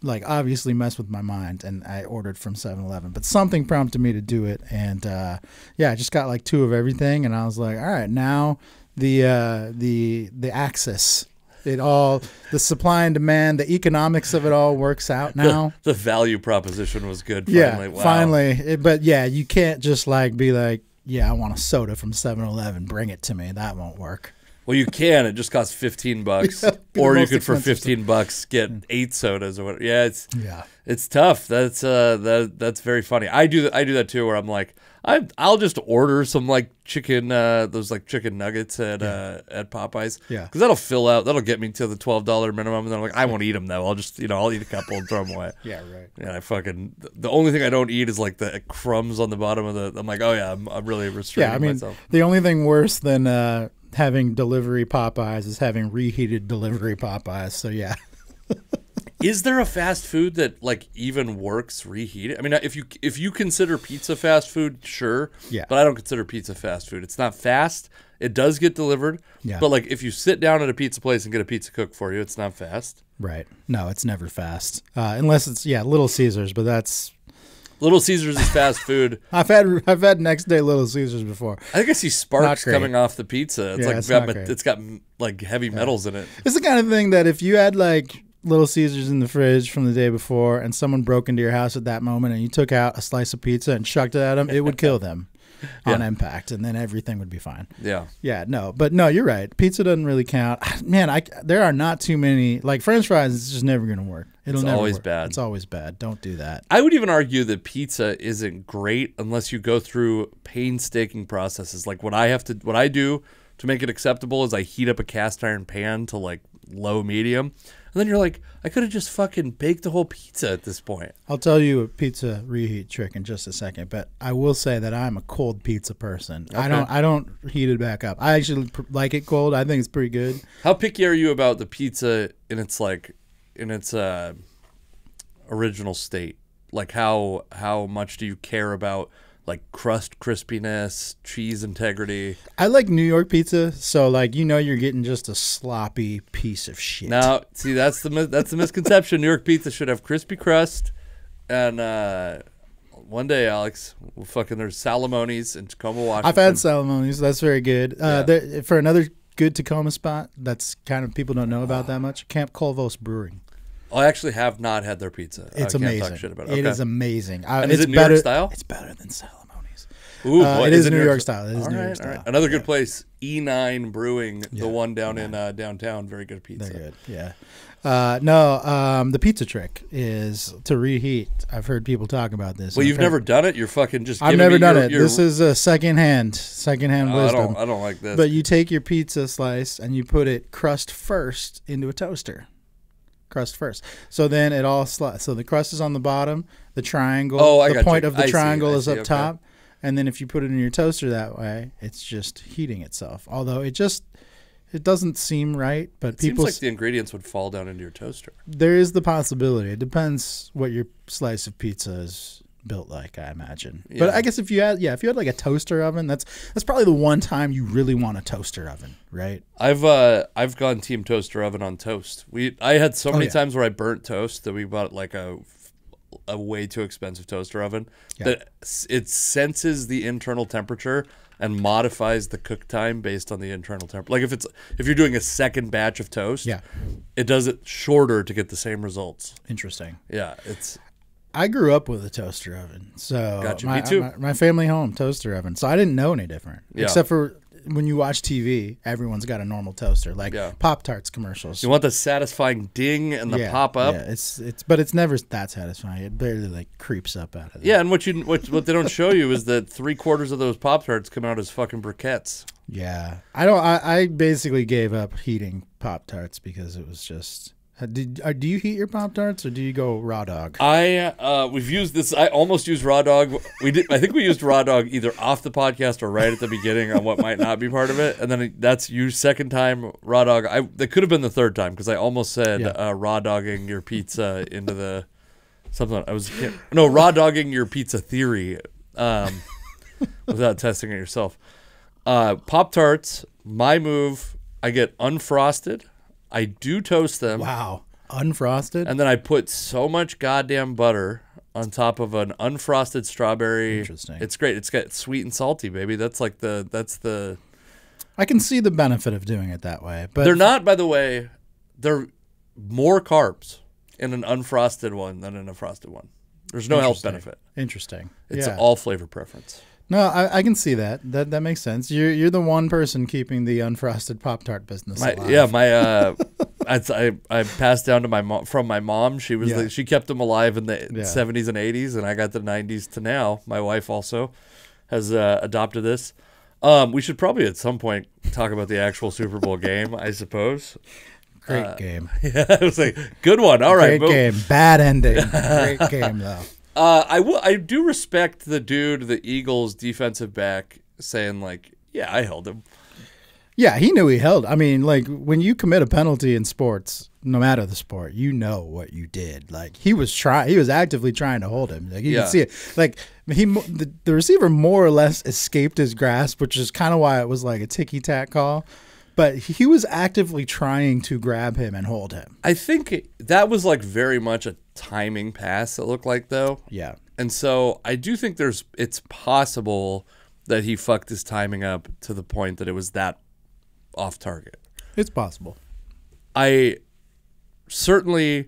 like obviously messed with my mind, and I ordered from 7-Eleven. But something prompted me to do it, and uh, yeah, I just got like two of everything, and I was like, all right, now the uh, the the axis, it all the supply and demand, the economics of it all works out now. The value proposition was good. yeah, Finally. Wow. finally. It- but yeah, you can't just like be like, yeah, I want a soda from 7-Eleven, bring it to me. That won't work. Well, you can. It just costs fifteen bucks, Yeah, or you could for fifteen bucks get eight sodas or whatever. Yeah, it's Yeah. it's tough. That's uh that that's very funny. I do that. I do that too. Where I'm like, I I'll just order some like chicken uh those like chicken nuggets at uh at Popeyes. Yeah. because that'll fill out. That'll get me to the twelve dollar minimum. And then I'm like, I won't eat them though. I'll just you know I'll eat a couple and throw them away. Yeah, right. And I fucking the only thing I don't eat is like the crumbs on the bottom of the. I'm like, oh yeah, I'm, I'm really restraining Yeah, I mean, myself. the only thing worse than uh, having delivery Popeyes is having reheated delivery Popeyes. So yeah, Is there a fast food that like even works reheated? I mean, if you if you consider pizza fast food, sure. Yeah. But I don't consider pizza fast food. It's not fast. It does get delivered. Yeah. But like if you sit down at a pizza place and get a pizza cooked for you, it's not fast. right. No, it's never fast uh, unless it's yeah Little Caesars, but that's Little Caesars is fast food. I've had I've had next day Little Caesars before. I think I see sparks coming off the pizza. It's Yeah, like it's got, it's got like heavy metals in it. It's the kind of thing that if you had like Little Caesars in the fridge from the day before, and someone broke into your house at that moment, and you took out a slice of pizza and chucked it at them, it would kill them. on Yeah. impact, and then everything would be fine. Yeah. Yeah, no, but no, you're right. Pizza doesn't really count. Man, I there are not too many like French fries. It's just never gonna work. It'll It's never always work. bad. It's always bad. Don't do that. I would even argue that pizza isn't great unless you go through painstaking processes. Like what I have to, what I do to make it acceptable is I heat up a cast iron pan to like low medium, and then you're like, I could have just fucking baked the whole pizza at this point. I'll tell you a pizza reheat trick in just a second, but I will say that I'm a cold pizza person. I don't I don't heat it back up. I actually pr- like it cold. I think it's pretty good. How picky are you about the pizza in its like, in its uh, original state? Like how how much do you care about like crust crispiness, cheese integrity? I like New York pizza, so like you know you're getting just a sloppy piece of shit. Now, see, that's the that's the misconception. New York pizza should have crispy crust, and uh, one day, Alex, we'll fucking there's Salomonis in Tacoma, Washington. I've had Salomonis. That's very good. Uh, Yeah. there, for another good Tacoma spot, that's kind of people don't know about that much. Camp Colvos Brewing. I actually have not had their pizza. It's I amazing. Shit about It it. is amazing. Uh, And is it's it New York better, style? It's better than Salomonis. Ooh, Uh, it is New York style. It is All New York right, right. style. Another good place, E9 Brewing, Yeah. the one down in uh, downtown. Very good pizza. They're good. Yeah. Uh, no, um, the pizza trick is to reheat. I've heard people talk about this. Well, you've never done it. You're fucking just. I've never done your- it. your- This is a secondhand, secondhand I wisdom. don't. I don't like this. But you take your pizza slice and you put it crust first into a toaster. Crust first. So then it all sli- so the crust is on the bottom, the triangle, Oh, I the point you. of the I triangle I is see, up okay. top. And then if you put it in your toaster that way, it's just heating itself. Although it just it doesn't seem right, but it seems people like the ingredients would fall down into your toaster. there is the possibility. It depends what your slice of pizza is built like, I imagine. But I guess if you had yeah, if you had like a toaster oven, that's that's probably the one time you really want a toaster oven, right? I've uh I've gone team toaster oven on toast. We I had so many Oh, yeah. times where I burnt toast that we bought like a a way too expensive toaster oven Yeah. that it senses the internal temperature and modifies the cook time based on the internal temperature. Like if it's if you're doing a second batch of toast, Yeah. it does it shorter to get the same results. Interesting. Yeah, it's I grew up with a toaster oven, so Gotcha. my, Me too. My, my family home toaster oven, so I didn't know any different, Yeah. except for when you watch TV, everyone's got a normal toaster, like Yeah. Pop Tarts commercials. you want the satisfying ding and the yeah, pop up. Yeah, it's it's, but it's never that satisfying. It barely like creeps up out of it. Yeah, and what you what, what they don't show you is that three quarters of those pop tarts come out as fucking briquettes. Yeah, I don't. I, I basically gave up heating Pop Tarts because it was just. Uh, Did uh, do you heat your Pop Tarts or do you go raw dog? I uh, we've used this. I almost used raw dog. We did. I think we used raw dog either off the podcast or right at the beginning on what might not be part of it. And then that's you second time raw dog. I that could have been the third time because I almost said Yeah. uh, raw dogging your pizza into the something. I was no raw dogging your pizza theory um, without testing it yourself. Uh, Pop tarts. My move. I get unfrosted. I do toast them. Wow, unfrosted. And then I put so much goddamn butter on top of an unfrosted strawberry. Interesting. It's great. It's got sweet and salty, baby. That's like the that's the I can see the benefit of doing it that way, but They're not by the way, they're more carbs in an unfrosted one than in a frosted one. There's no health benefit. interesting. It's yeah. all flavor preference. No, I, I can see that. That that makes sense. You're you're the one person keeping the unfrosted Pop Tart business My, alive. yeah, my uh, I, I I passed down to my mom from my mom. She was Yeah. the, she kept them alive in the Yeah. 70s and 80s, and I got the 90s to now. My wife also has uh, adopted this. Um, we should probably at some point talk about the actual Super Bowl game. I suppose. great game. Yeah, I was like, good one. All right, Great boom. game. Bad ending. Great game though. Uh, I will. I do respect the dude, the Eagles defensive back, saying like, "Yeah, I held him." Yeah, he knew he held. I mean, like when you commit a penalty in sports, no matter the sport, you know what you did. Like he was trying, he was actively trying to hold him. Like you Yeah. can see it. Like he, the, the receiver more or less escaped his grasp, which is kind of why it was like a ticky tack call. But he was actively trying to grab him and hold him. I think that was like very much a timing pass. It looked like though, Yeah, and so I do think there's. It's possible that he fucked his timing up to the point that it was that off target. it's possible. I certainly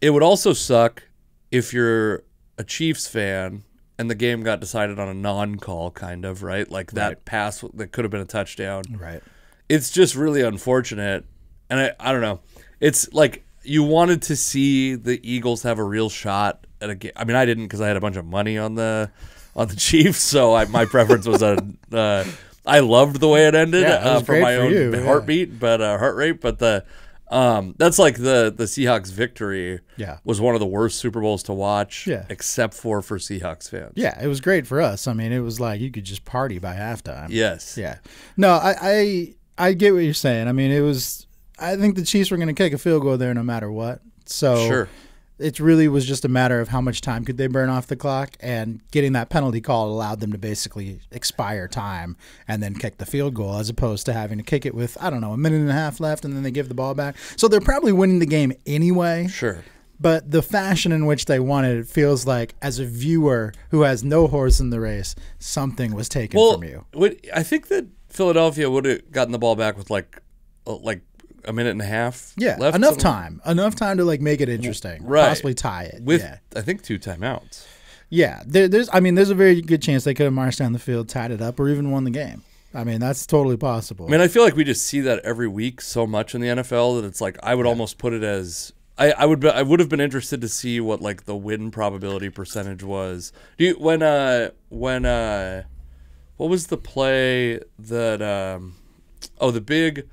it would also suck if you're a Chiefs fan and the game got decided on a non-call, kind of right, like that Right. pass that could have been a touchdown. Right. It's just really unfortunate, and I I don't know. It's like you wanted to see the Eagles have a real shot at a game. I mean, I didn't because I had a bunch of money on the on the Chiefs, so I, my preference was a. Uh, I loved the way it ended Yeah, uh, for my for own you, yeah. heartbeat, but uh, heart rate. But the um, that's like the the Seahawks victory. Yeah. was one of the worst Super Bowls to watch. Yeah. except for for Seahawks fans. Yeah, it was great for us. I mean, it was like you could just party by halftime. Yes. Yeah. No, I, I I get what you're saying. I mean, it was. I think the Chiefs were going to kick a field goal there no matter what. So Sure. it really was just a matter of how much time could they burn off the clock, and getting that penalty call allowed them to basically expire time and then kick the field goal, as opposed to having to kick it with I don't know a minute and a half left, and then they give the ball back. So they're probably winning the game anyway. Sure. But the fashion in which they won it, it feels like as a viewer who has no horse in the race, something was taken Well, from you. I think that Philadelphia would have gotten the ball back with like uh, like a minute and a half. Yeah, left, enough time, enough time to like make it interesting, Right. possibly tie it. with yeah, I think two timeouts. yeah. There, there's, I mean, there's a very good chance they could have marched down the field, tied it up, or even won the game. I mean, that's totally possible. I mean, I feel like we just see that every week so much in the NFL that it's like I would almost put it as I, I would be, I would have been interested to see what like the win probability percentage was. Do you when uh when uh what was the play that um oh the big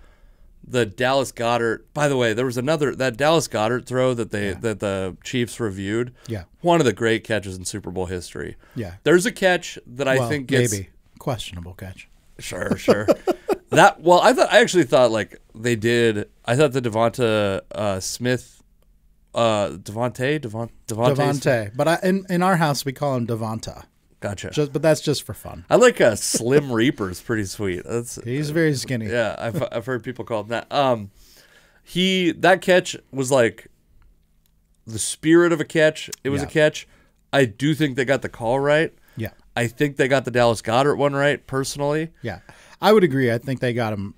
the Dallas Goedert by the way there was another that Dallas Goedert throw that they that the Chiefs reviewed Yeah. one of the great catches in Super Bowl history yeah, there's a catch that I well, think gets maybe questionable catch. Sure, sure. that well, I thought I actually thought like they did. I thought the Devonta uh, Smith, uh, Devonte, Devon, Devonte, Devontae, but I, in in our house we call him Devonta. Gotcha. Just, but that's just for fun. I like a Slim Reaper. It's pretty sweet. That's He's very skinny. yeah. I've I've heard people call him that. Um, he that catch was like the spirit of a catch. It was Yeah. a catch. I do think they got the call right. yeah, I think they got the Dallas Goedert one right personally. yeah. I would agree. I think they got him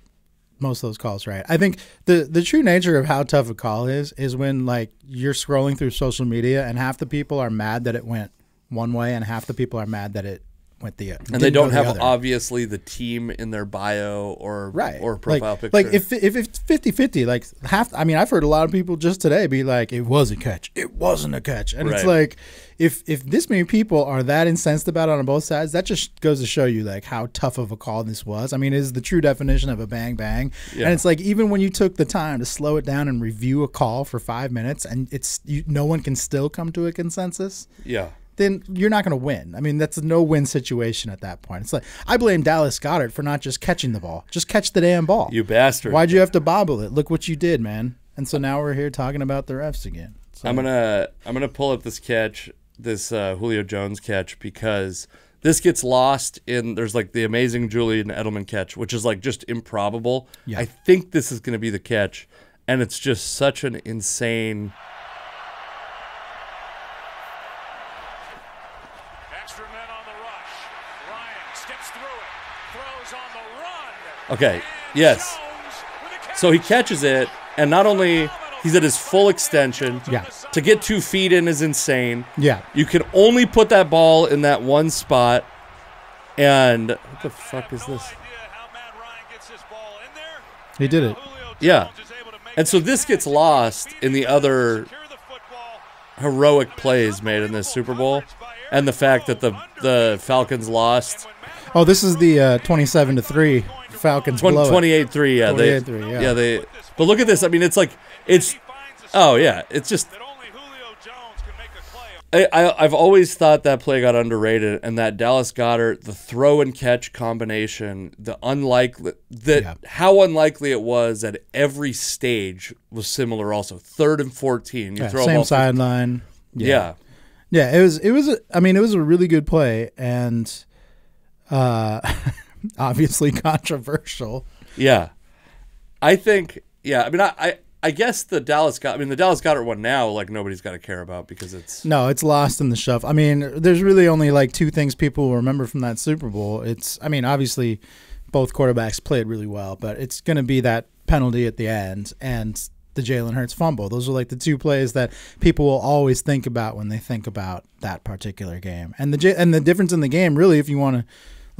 most of those calls right. I think the the true nature of how tough a call is is when like you're scrolling through social media and half the people are mad that it went one way and half the people are mad that it went the other. And they don't have obviously the team in their bio or right or profile like, picture. like if if it's 50-50 like half i mean i've heard a lot of people just today be like it was a catch it wasn't a catch and it's like if if this many people are that incensed about it on both sides that just goes to show you like how tough of a call this was i mean it is the true definition of a bang bang Yeah. and it's like even when you took the time to slow it down and review a call for five minutes and it's you, no one can still come to a consensus yeah. Then you're not going to win. I mean, that's a no-win situation at that point. It's like I blame Dallas Goedert for not just catching the ball. Just catch the damn ball. You bastard. Why'd you have to bobble it? Look what you did, man. And so now we're here talking about the refs again. So, I'm gonna I'm gonna pull up this catch, this uh, Julio Jones catch, because this gets lost in there's like the amazing Julian Edelman catch, which is like just improbable. Yeah. I think this is gonna be the catch, and it's just such an insane. Extra men on the rush. Ryan skips through it. Throws on the run. Okay, yes. Jones with a catch. So he catches it, and not only he's at his full extension. Yeah. To get two feet in is insane. yeah, You can only put that ball in that one spot. And what the fuck is this? idea how Matt Ryan gets this ball in there. he did it. Yeah. Jones is able to make And so this gets lost in the other Secure the football. heroic plays made in this Super Bowl, and the fact that the the Falcons lost Oh, this is the uh, 27 to three Falcons blow. it. 28-3. Yeah, they 28-3, yeah. yeah they. But look at this. I mean, it's like it's. He finds a Oh yeah, it's just. Julio Jones can make a play. I, I I've always thought that play got underrated, and that Dallas Goedert, the throw and catch combination, the unlikely that Yeah. how unlikely it was at every stage was similar. Also, third and fourteen, you Yeah, throw same ball. sideline. yeah. Yeah, it was it was a, I mean, it was a really good play and uh obviously controversial. Yeah, I think. Yeah, I mean, I, I, I guess the Dallas got. I mean, the Dallas Goedert one now, like nobody's got to care about because it's. No, it's lost in the shuffle. I mean, there's really only like two things people will remember from that Super Bowl. It's, I mean, obviously, both quarterbacks played really well, but it's going to be that penalty at the end and the the Jalen Hurts fumble. Those are like the two plays that people will always think about when they think about that particular game. And the J- and the difference in the game, really, if you want to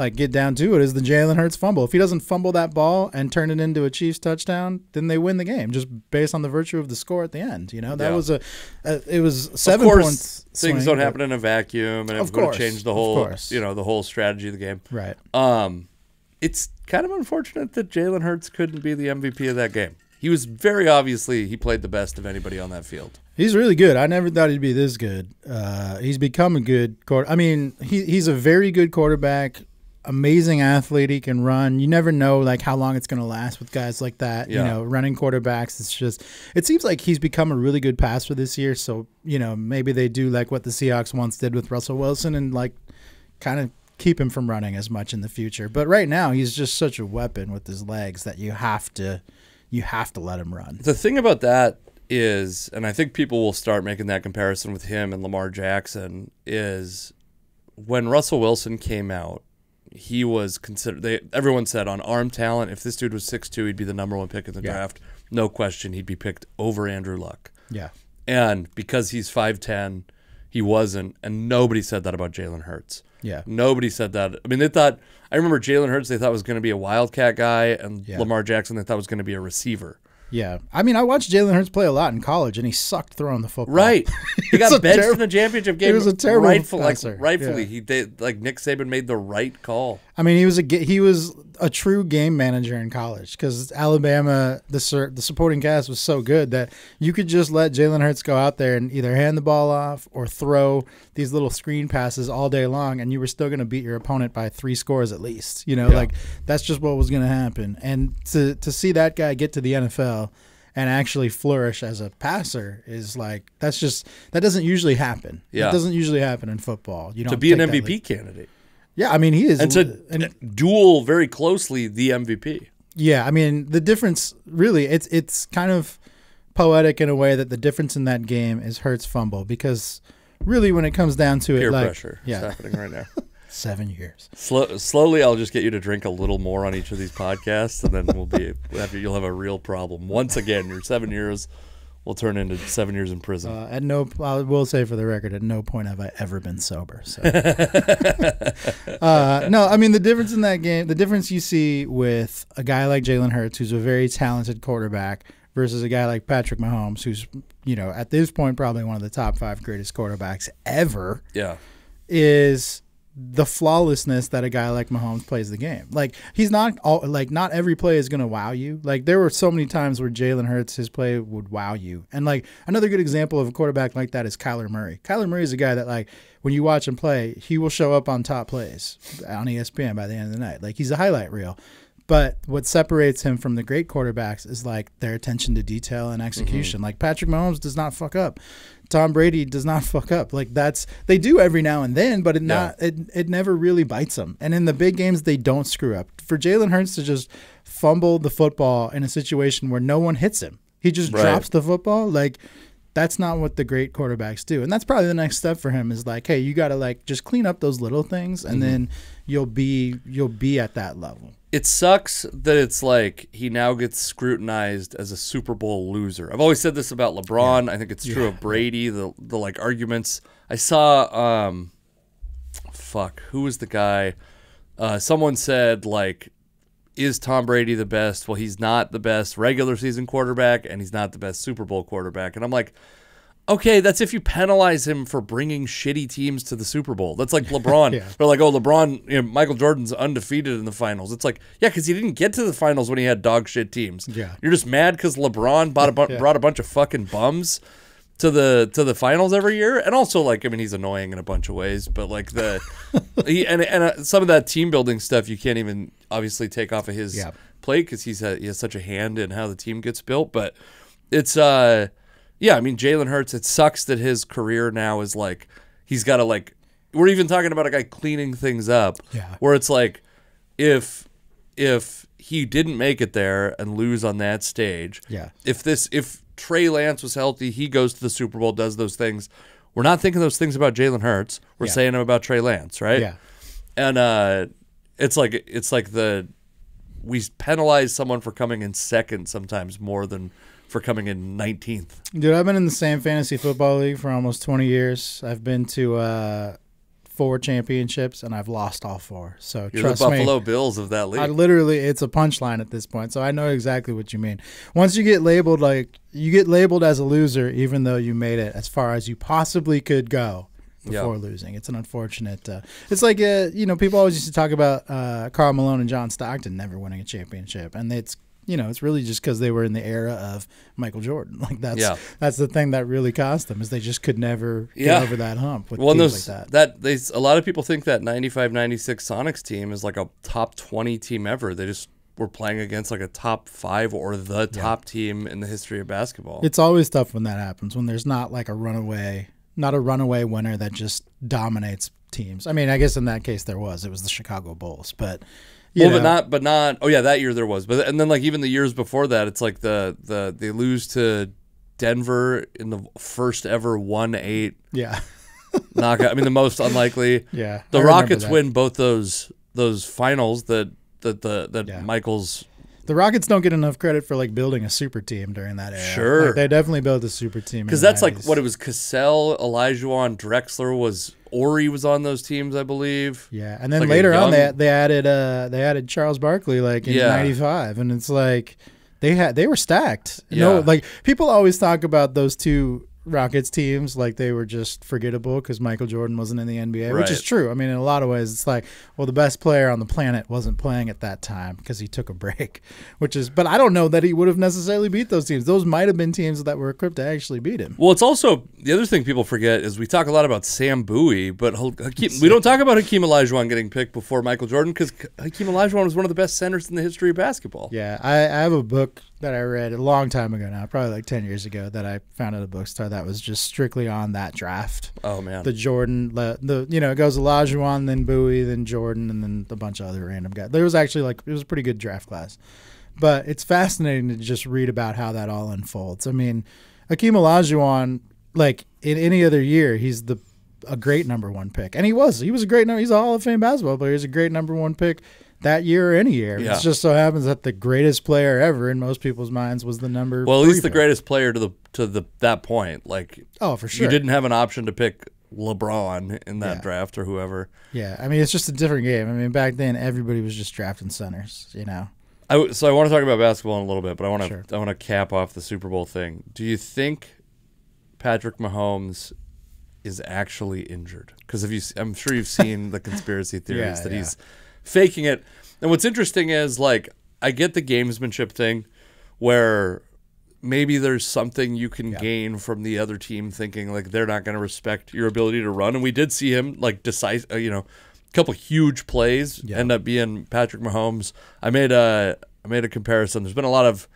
like get down to it, is the Jalen Hurts fumble. If he doesn't fumble that ball and turn it into a Chiefs touchdown, then they win the game just based on the virtue of the score at the end. You know, that Yeah. was a, a it was seven of course, points. things swing, don't happen in a vacuum, and it's going to change the whole, you know, the whole strategy of the game. Right. Um, it's kind of unfortunate that Jalen Hurts couldn't be the MVP of that game. He was very obviously he played the best of anybody on that field. He's really good. I never thought he'd be this good. Uh, he's become a good quarter. I mean, he, he's a very good quarterback. Amazing athlete. He can run. You never know like how long it's going to last with guys like that. You know, running quarterbacks. It's just. It seems like he's become a really good passer this year. So you know, maybe they do like what the Seahawks once did with Russell Wilson and like kind of keep him from running as much in the future. But right now, he's just such a weapon with his legs that you have to, you have to let him run. The thing about that is, and I think people will start making that comparison with him and Lamar Jackson, is when Russell Wilson came out, he was considered. They everyone said on arm talent, if this dude was six two, he'd be the number one pick in the Yeah. draft. No question, he'd be picked over Andrew Luck. Yeah. And because he's five ten, he wasn't, and nobody said that about Jalen Hurts. Yeah. Nobody said that. I mean, they thought. I remember Jalen Hurts. They thought was going to be a wildcat guy, and Yeah. Lamar Jackson. They thought was going to be a receiver. Yeah, I mean, I watched Jalen Hurts play a lot in college, and he sucked throwing the football. Right. He got benched in the championship game. he was a terrible rightful, like, rightfully. Yeah. He did like Nick Saban made the right call. I mean, he was a he was a true game manager in college because Alabama the sur- the supporting cast was so good that you could just let Jalen Hurts go out there and either hand the ball off or throw these little screen passes all day long, and you were still going to beat your opponent by three scores at least. You know, Yeah. like that's just what was going to happen. And to to see that guy get to the NFL. And actually flourish as a passer is like that's just that doesn't usually happen. Yeah. it doesn't usually happen in football. You don't To be an MVP candidate Yeah, I mean he is, and to and duel very closely the MVP. Yeah, I mean the difference really it's it's kind of poetic in a way that the difference in that game is Hurts fumble because really when it comes down to it, like pressure is yeah, happening right now. seven years. Slow, slowly, I'll just get you to drink a little more on each of these podcasts, and then we'll be after you'll have a real problem. Once again, your seven years will turn into seven years in prison. Uh, at no, I will say for the record, at no point have I ever been sober. So, uh, no, I mean the difference in that game, the difference you see with a guy like Jalen Hurts, who's a very talented quarterback, versus a guy like Patrick Mahomes, who's you know at this point probably one of the top five greatest quarterbacks ever. yeah, is the flawlessness that a guy like Mahomes plays the game. Like he's not all like not every play is gonna wow you. Like there were so many times where Jalen Hurts his play would wow you. And like another good example of a quarterback like that is Kyler Murray. Kyler Murray is a guy that like when you watch him play, he will show up on top plays on ESPN by the end of the night. Like he's a highlight reel. But what separates him from the great quarterbacks is like their attention to detail and execution. Mm-hmm. Like Patrick Mahomes does not fuck up. Tom Brady does not fuck up. Like that's they do every now and then, but it not it, it never really bites them. And in the big games, they don't screw up. For Jalen Hurts to just fumble the football in a situation where no one hits him, he just Right. drops the football. Like that's not what the great quarterbacks do. And that's probably the next step for him is like, hey, you got to like just clean up those little things, and mm-hmm. then you'll be you'll be at that level. It sucks that it's like he now gets scrutinized as a Super Bowl loser. I've always said this about LeBron. I think it's true of Brady. The the like arguments I saw. Um, fuck, who was the guy? Uh, someone said like, is Tom Brady the best? Well, he's not the best regular season quarterback, and he's not the best Super Bowl quarterback. And I'm like. Okay, that's if you penalize him for bringing shitty teams to the Super Bowl. That's like LeBron. Yeah. They're like, oh, LeBron, you know, Michael Jordan's undefeated in the finals. It's like, yeah, because he didn't get to the finals when he had dog shit teams. Yeah. you're just mad because LeBron bought a bu- brought a bunch of fucking bums to the to the finals every year, and also like, I mean, he's annoying in a bunch of ways, but like the he and and uh, some of that team building stuff you can't even obviously take off of his Yeah. plate because he's a, he has such a hand in how the team gets built, but it's uh yeah, I mean Jalen Hurts. It sucks that his career now is like he's got to like. We're even talking about a guy cleaning things up. Yeah. Where it's like, if if he didn't make it there and lose on that stage. Yeah. If this if Trey Lance was healthy, he goes to the Super Bowl, does those things. We're not thinking those things about Jalen Hurts. We're Yeah. saying them about Trey Lance, right? Yeah. And uh, it's like it's like the we penalize someone for coming in second sometimes more than for coming in 19th. Dude, I've been in the same fantasy football league for almost 20 years. I've been to uh, four championships and I've lost all four. So You're trust the Buffalo me. Bills of that league. I literally, it's a punchline at this point. So I know exactly what you mean. Once you get labeled like you get labeled as a loser, even though you made it as far as you possibly could go before Yeah. losing. It's an unfortunate. Uh, it's like uh, you know, people always used to talk about uh, Karl Malone and John Stockton never winning a championship, and it's you know, it's really just because they were in the era of Michael Jordan. Like that's Yeah. that's the thing that really cost them is they just could never get over that hump with well, teams those, like that. that they a lot of people think that 95-96 Sonics team is like a top 20 team ever. They just were playing against like a top 5 or the top team in the history of basketball. It's always tough when that happens when there's not like a runaway, not a runaway winner that just dominates teams. I mean, I guess in that case there was. It was the Chicago Bulls, but you well, know, but not, but not. Oh yeah, that year there was, but and then like even the years before that, it's like the the they lose to Denver in the first ever one eight yeah, knockout. I mean, the most unlikely. yeah. The Rockets win both those those finals that that the that Yeah. Michaels. The Rockets don't get enough credit for like building a super team during that era. Sure. Like, they definitely built a super team Because that's like what it was. Cassell, Elijah, Drexler was. Horry was on those teams, I believe. Yeah, and then like later on they they added uh they added Charles Barkley like in Yeah. '95, and it's like they had they were stacked. No, Yeah. like people always talk about those two Rockets teams like they were just forgettable because Michael Jordan wasn't in the NBA, which is true. I mean, in a lot of ways, it's like well, the best player on the planet wasn't playing at that time because he took a break, which is. But I don't know that he would have necessarily beat those teams. Those might have been teams that were equipped to actually beat him. Well, it's also the other thing people forget is we talk a lot about Sam Bowie, but Hakeem, we don't talk about Hakeem Olajuwon getting picked before Michael Jordan because Hakeem Olajuwon was one of the best centers in the history of basketball. Yeah, I, I have a book that I read a long time ago now, probably like 10 years ago, that I found at a bookstore that was just strictly on that draft. Oh man, The Jordan, the, the you know, it goes Olajuwon, then Bowie, then Jordan, and then a bunch of other random guys. There was actually like, it was a pretty good draft class. But it's fascinating to just read about how that all unfolds. I mean, Akeem Olajuwon, like in any other year, he's the a great number one pick, and he was. He was a great number. He's a Hall of Fame basketball player. He's a great number one pick that year or any year. Yeah. It just so happens that the greatest player ever in most people's minds was the number. well, at least the greatest player to the to the that point. Like Oh, for sure. you didn't have an option to pick LeBron in that Yeah. draft or whoever. Yeah, I mean it's just a different game. I mean back then everybody was just drafting centers. You know. I so I want to talk about basketball in a little bit, but I want to Sure. I want to cap off the Super Bowl thing. Do you think Patrick Mahomes is actually injured? Because if you, I'm sure you've seen the conspiracy theories Yeah, that yeah. he's faking it. And what's interesting is like I get the gamesmanship thing, where maybe there's something you can gain from the other team thinking like they're not going to respect your ability to run. And we did see him like decide, uh, you know, a couple huge plays Yeah. end up being Patrick Mahomes. I made a I made a comparison. There's been a lot of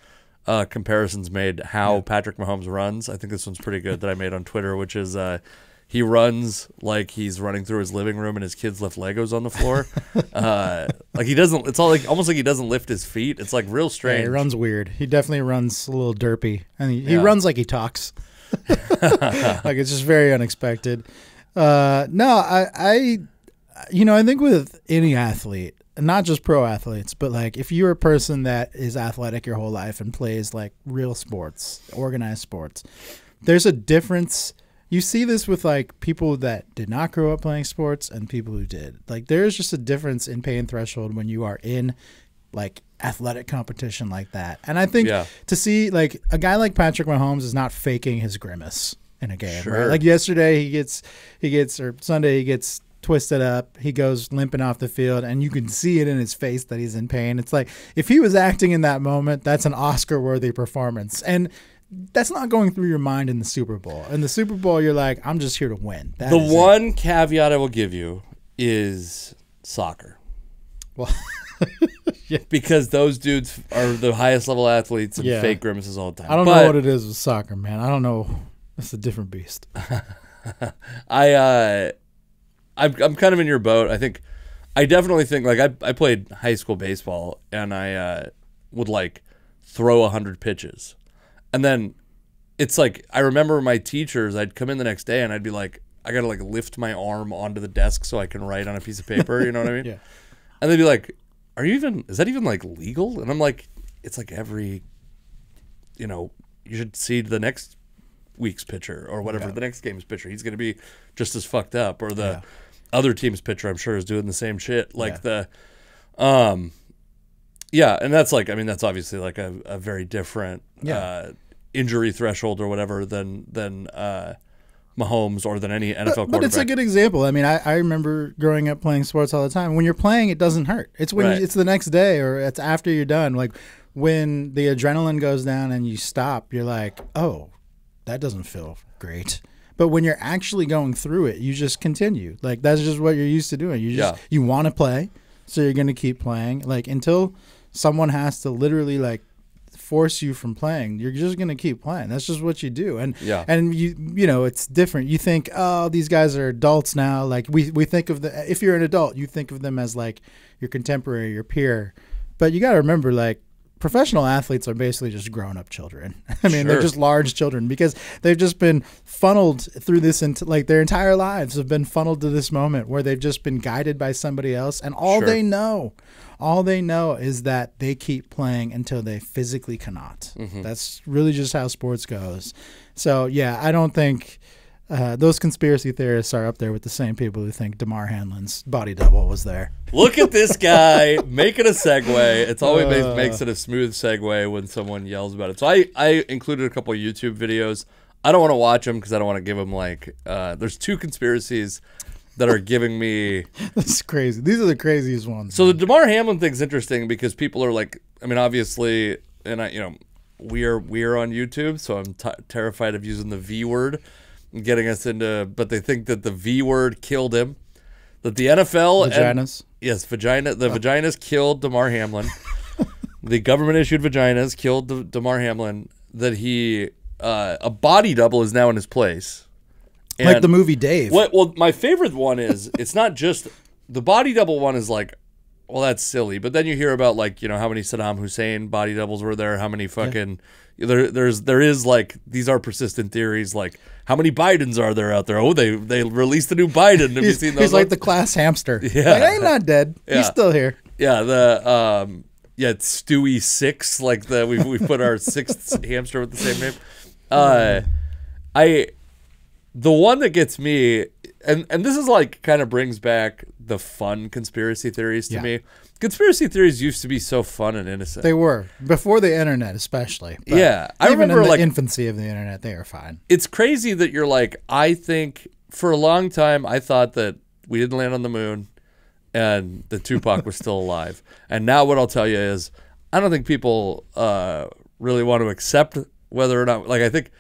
uh, comparisons made how Patrick Mahomes runs. I think this one's pretty good that I made on Twitter, which is uh, he runs like he's running through his living room and his kids left Legos on the floor. uh, like he doesn't. It's all like almost like he doesn't lift his feet. It's like real Yeah, strange. he runs weird. He definitely runs a little derpy, and he, he runs like he talks. like it's just very unexpected. Uh, no, I, I, you know, I think with any athlete, not just pro athletes, but like if you're a person that is athletic your whole life and plays like real sports, organized sports, there's a difference. You see this with like people that did not grow up playing sports and people who did. Like there's just a difference in pain threshold when you are in like athletic competition like that. And I think Yeah. to see like a guy like Patrick Mahomes is not faking his grimace in a game. Right? Like yesterday he gets he gets or Sunday he gets twisted up. He goes limping off the field and you can see it in his face that he's in pain. It's like if he was acting in that moment, that's an Oscar worthy performance. And that's not going through your mind in the Super Bowl. In the Super Bowl, you're like, I'm just here to win. That the is it. one caveat I will give you is soccer. Well, Because those dudes are the highest level athletes and Yeah. fake grimaces all the time. I don't But know what it is with soccer, man. I don't know. It's a different beast. I uh I'm I'm kind of in your boat. I think I definitely think like I I played high school baseball and I uh would like throw a hundred pitches. And then it's like I remember my teachers, I'd come in the next day and I'd be like, I gotta like lift my arm onto the desk so I can write on a piece of paper, you know what I mean? Yeah. And they'd be like, "Are you even? Is that even like legal?" And I'm like, "It's like every, you know, you should see the next week's pitcher or whatever the next game's pitcher. He's going to be just as fucked up, or the other team's pitcher, I'm sure, is doing the same shit. Like the, um, yeah, and that's like, I mean, that's obviously like a, a very different Yeah. uh, injury threshold or whatever than than uh, Mahomes or than any NFL But, quarterback. but it's a good example. I mean, I, I remember growing up playing sports all the time. When you're playing, it doesn't hurt. It's when Right. you, it's the next day or it's after you're done. Like when the adrenaline goes down and you stop, you're like, oh, that doesn't feel great. But when you're actually going through it, you just continue. Like that's just what you're used to doing. You just Yeah. you want to play, so you're gonna keep playing. Like until someone has to literally like force you from playing, you're just gonna keep playing. That's just what you do. And Yeah. and you you know it's different. You think oh these guys are adults now. Like we we think of the if you're an adult, you think of them as like your contemporary, your peer. But you got to remember like professional athletes are basically just grown up children. I mean, they're just large children because they've just been funneled through this into like their entire lives have been funneled to this moment where they've just been guided by somebody else and all Sure. they know all they know is that they keep playing until they physically cannot. Mm-hmm. That's really just how sports goes. So, yeah, I don't think uh, those conspiracy theorists are up there with the same people who think Damar Hamlin's body double was there. Look at this guy making a segue. It's always makes, Uh. makes it a smooth segue when someone yells about it. So I, I included a couple of YouTube videos. I don't want to watch them because I don't want to give them like. Uh, there's two conspiracies that are giving me. That's crazy. These are the craziest ones. So the Damar Hamlin thing's interesting because people are like, I mean, obviously, and I, you know, we are we are on YouTube, so I'm terrified of using the V word, and getting us into. But they think that the V word killed him. That the NFL and- Vaginas? yes, vagina. The vaginas killed Damar Hamlin. the government issued vaginas killed the, Damar Hamlin. That he uh, a body double is now in his place. Like the movie Dave. what? Well, my favorite one is it's not just the body double one is like, well, that's silly. But then you hear about like you know how many Saddam Hussein body doubles were there, how many fucking there there's there is like these are persistent theories like how many Bidens are there out there? Oh, they they released a new Biden. Have you He's, seen those? he's like the class hamster. Yeah. Like, I'm not dead. Yeah. He's still here. yeah the um yeah it's Stewie six like the we we put our sixth hamster with the same name. Uh, I the one that gets me and and this is like kind of brings back the fun conspiracy theories to Yeah. me. Conspiracy theories used to be so fun and innocent. They were before the internet, especially. But Yeah, I even remember, in the like- infancy of the internet, they are fine. it's crazy that you're like I think for a long time I thought that we didn't land on the moon and the Tupac was still alive. And now what I'll tell you is I don't think people uh, really want to accept whether or not like I think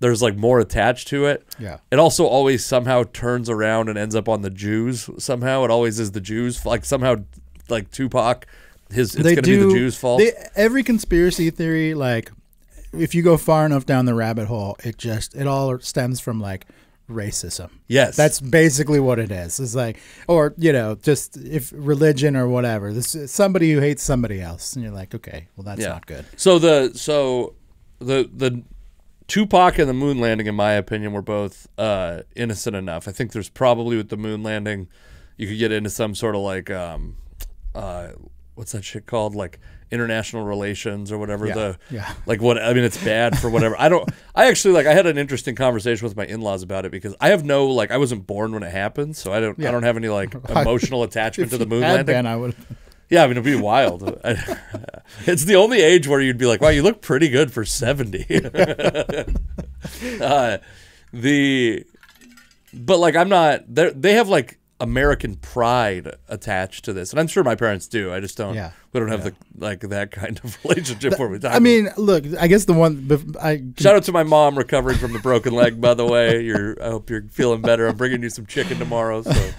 there's like more attached to it. Yeah. It also always somehow turns around and ends up on the Jews somehow. It always is the Jews like somehow like Tupac his it's they going to do be the Jews' fault. They, every conspiracy theory, like if you go far enough down the rabbit hole, it just it all stems from like racism. yes. That's basically what it is. It's like, or you know, just if religion or whatever. This is somebody who hates somebody else, and you're like, okay, well, that's not good. So the so the the Tupac and the moon landing, in my opinion, were both uh, innocent enough. I think there's probably with the moon landing, you could get into some sort of like um, uh, what's that shit called, like international relations or whatever. Yeah, The yeah. like what I mean, it's bad for whatever. I don't. I actually like. I had an interesting conversation with my in-laws about it because I have no like. I wasn't born when it happened, so I don't. I don't have any like emotional attachment to the moon landing. been, I would. Yeah, I mean, it'd be wild. it's the only age where you'd be like, wow, you look pretty good for 70. uh, the, but like, I'm not, they're- have like American pride attached to this. And I'm sure my parents do. I just don't, Yeah. we don't have the, like that kind of relationship where we talk. I mean, look, I guess the one I Shout out to my mom recovering from the broken leg, by the way. You're, I hope you're feeling better. I'm bringing you some chicken tomorrow. So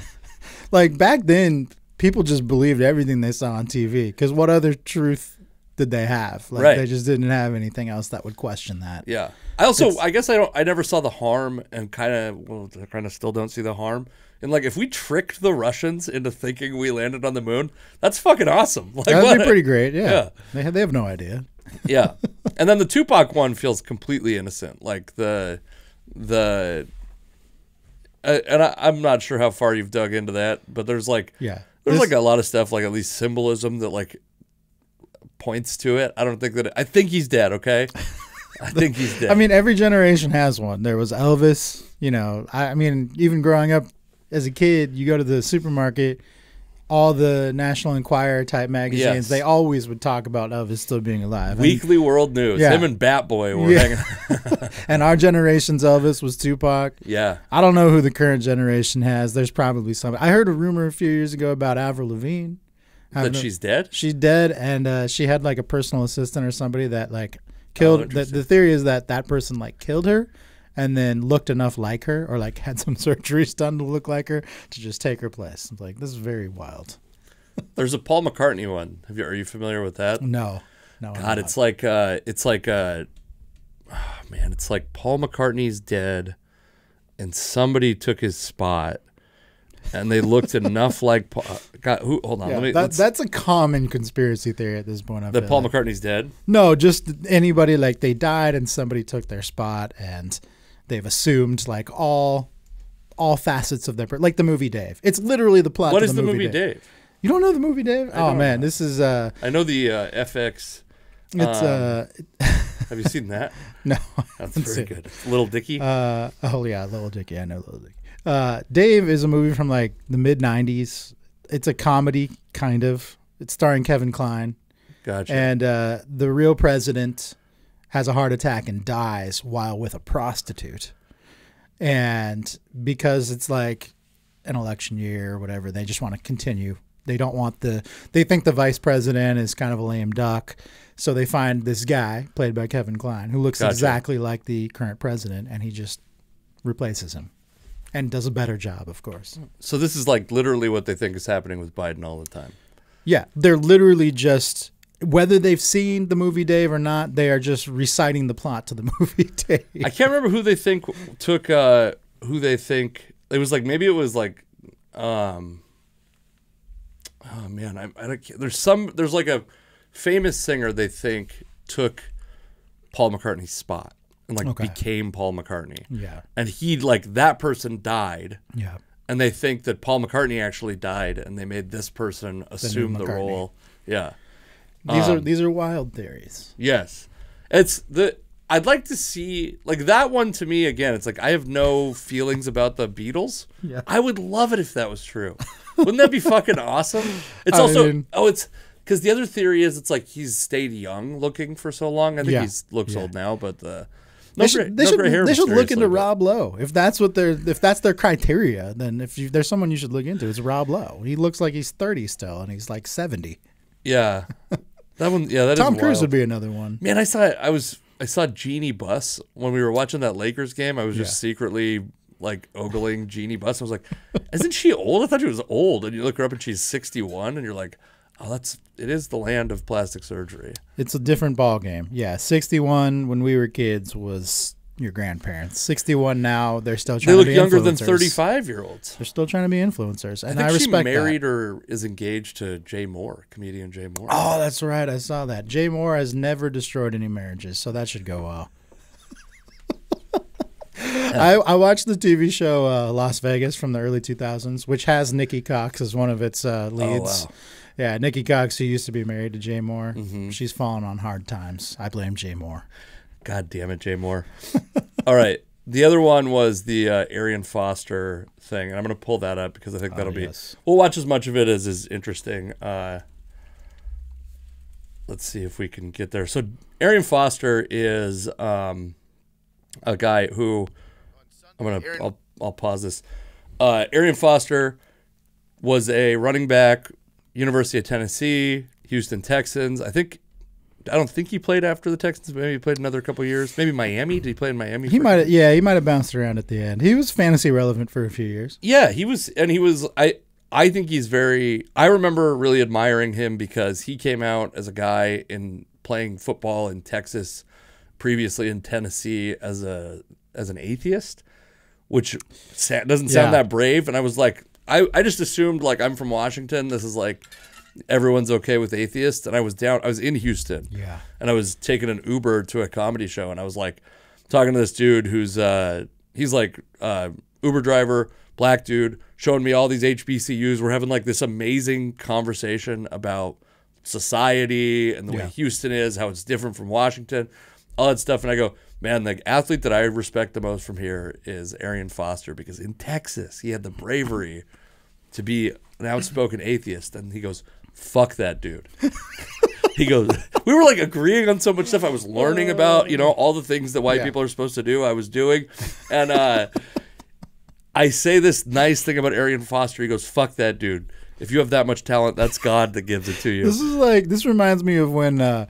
like back then people just believed everything they saw on TV because what other truth did they have? Like Right. they just didn't have anything else that would question that. Yeah. I also, I guess I don't, I never saw the harm and kind of, well, I kind of still don't see the harm. And like, if we tricked the Russians into thinking we landed on the moon, that's fucking awesome. Like, That'd what- be pretty great. Yeah, Yeah. They have, they have no idea. yeah. And then the Tupac one feels completely innocent. Like the, the, uh, and I, I'm not sure how far you've dug into that, but there's like, Yeah. There's This- like a lot of stuff, like at least symbolism that like points to it. I don't think that. I think he's dead. Okay, I think he's dead. I mean, every generation has one. There was Elvis. You know, I, I mean, even growing up as a kid, you go to the supermarket, all the National Enquirer type magazines, Yes. they always would talk about Elvis still being alive. And- Weekly World News. Yeah. Him and Bat Boy were Yeah. hanging. and our generation's Elvis was Tupac. yeah. I don't know who the current generation has. There's probably some. I heard a rumor a few years ago about Avril Lavigne. That a- she's dead. she's dead, and uh, she had like a personal assistant or somebody that like killed. the, the theory is that that person like killed her, and then looked enough like her, or like had some surgeries done to look like her to just take her place. I'm like, this is very wild. There's a Paul McCartney one. Have you? Are you familiar with that? No, no. I'm God, it's like uh, it's like uh, oh, man, it's like Paul McCartney's dead, and somebody took his spot, and they looked enough like Paul. God, who? Hold on, Yeah, let me. that, that's a common conspiracy theory at this point. I that Paul like. McCartney's dead. No, just anybody like they died and somebody took their spot and they've assumed like all all facets of their like the movie Dave. It's literally the plot. What is the movie Dave? You don't know the movie Dave? oh man, know. this is uh I know the uh, FX. it's uh Have you seen that? no. That's very good. Little Dicky. Uh oh yeah, Little Dicky. I know Little Dicky. Uh Dave is a movie from like the mid 90s. It's a comedy kind of. It's starring Kevin Kline. gotcha. and uh, the real president has a heart attack and dies while with a prostitute. And because it's like an election year or whatever, they just want to continue. They don't want the. They think the vice president is kind of a lame duck, so they find this guy played by Kevin Kline who looks Gotcha. exactly like the current president, and he just replaces him, and does a better job, of course. so this is like literally what they think is happening with Biden all the time. Yeah, they're literally just whether they've seen the movie Dave or not, they are just reciting the plot to the movie Dave. I can't remember who they think took uh who they think it was like maybe it was like um oh man I, I don't there's some there's like a famous singer they think took Paul McCartney's spot and like Okay. became Paul McCartney yeah, and he like that person died yeah, and they think that Paul McCartney actually died and they made this person assume the, McCartney. role yeah these Um, are these are wild theories. Yes. It's the I'd like to see like that one to me again. It's like I have no feelings about the Beatles. Yeah. I would love it if that was true. Wouldn't that be fucking awesome? It's I also mean- oh it's because the other theory is it's like he's stayed young looking for so long. I think Yeah. he's looks Yeah. old now, but the They no should gray- they no should, gray hair they should look into Rob Lowe if that's what their if that's their criteria. Then if you, there's someone you should look into, it's Rob Lowe. He looks like he's 30 still, and he's like 70. Yeah, that one. Yeah, that is Tom Cruise wild. would be another one. Man, I saw I was I saw Jeannie Buss when we were watching that Lakers game. I was just secretly like ogling Jeannie Buss. I was like, "Isn't she old? I thought she was old." And you look her up and she's sixty one, and you're like, "Oh, that's it is the land of plastic surgery." It's a different ball game. Yeah, 61 when we were kids was your grandparents. 61 now, they're still They trying look to be younger than thirty five year olds. They're still trying to be influencers, I and think I, she respect married that. or is engaged to Jay Mohr, comedian Jay Mohr. Oh, that's right. I saw that. Jay Mohr has never destroyed any marriages, so that should go well. I, I watched the TV show uh, Las Vegas from the early 2000s, which has Nikki Cox as one of its uh, leads. wow. Yeah, Nikki Cox, who used to be married to Jay Mohr, Mm-hmm. she's fallen on hard times. I blame Jay Mohr. God damn it, Jay Mohr. All right. The other one was the uh, Arian Foster thing, and I'm going to pull that up because I think that'll be. yes. We'll watch as much of it as is interesting. Uh, let's see if we can get there. So Arian Foster is um, a guy who I'm gonna. I'll, I'll pause this. Uh, Arian Foster was a running back, University of Tennessee, Houston Texans. I think. I don't think he played after the Texans. Maybe he played another couple years. Maybe Miami. Did he play in Miami? He might, yeah, he might have bounced around at the end. He was fantasy relevant for a few years. Yeah, he was, and he was. I I think he's very. I remember really admiring him because he came out as a guy in playing football in Texas, previously in Tennessee as a as an atheist, which sa- doesn't sound Yeah. that brave. And I was like, I I just assumed like I'm from Washington. This is like everyone's okay with atheists, and I was down. I was in Houston Yeah. and I was taking an Uber to a comedy show, and I was like talking to this dude who's uh he's like uh Uber driver, black dude, showing me all these HBCUs. We're having like this amazing conversation about society and the way Houston is, how it's different from Washington, all that stuff. And I go, man, the athlete that I respect the most from here is Arian Foster because in Texas, he had the bravery to be an outspoken atheist. And he goes, fuck that dude. he goes, we were like agreeing on so much stuff. I was learning about, you know, all the things that white Yeah. people are supposed to do. I was doing. And, uh, I say this nice thing about Arian Foster. He goes, "Fuck that dude. If you have that much talent, that's God that gives it to you." This is like this reminds me of when uh,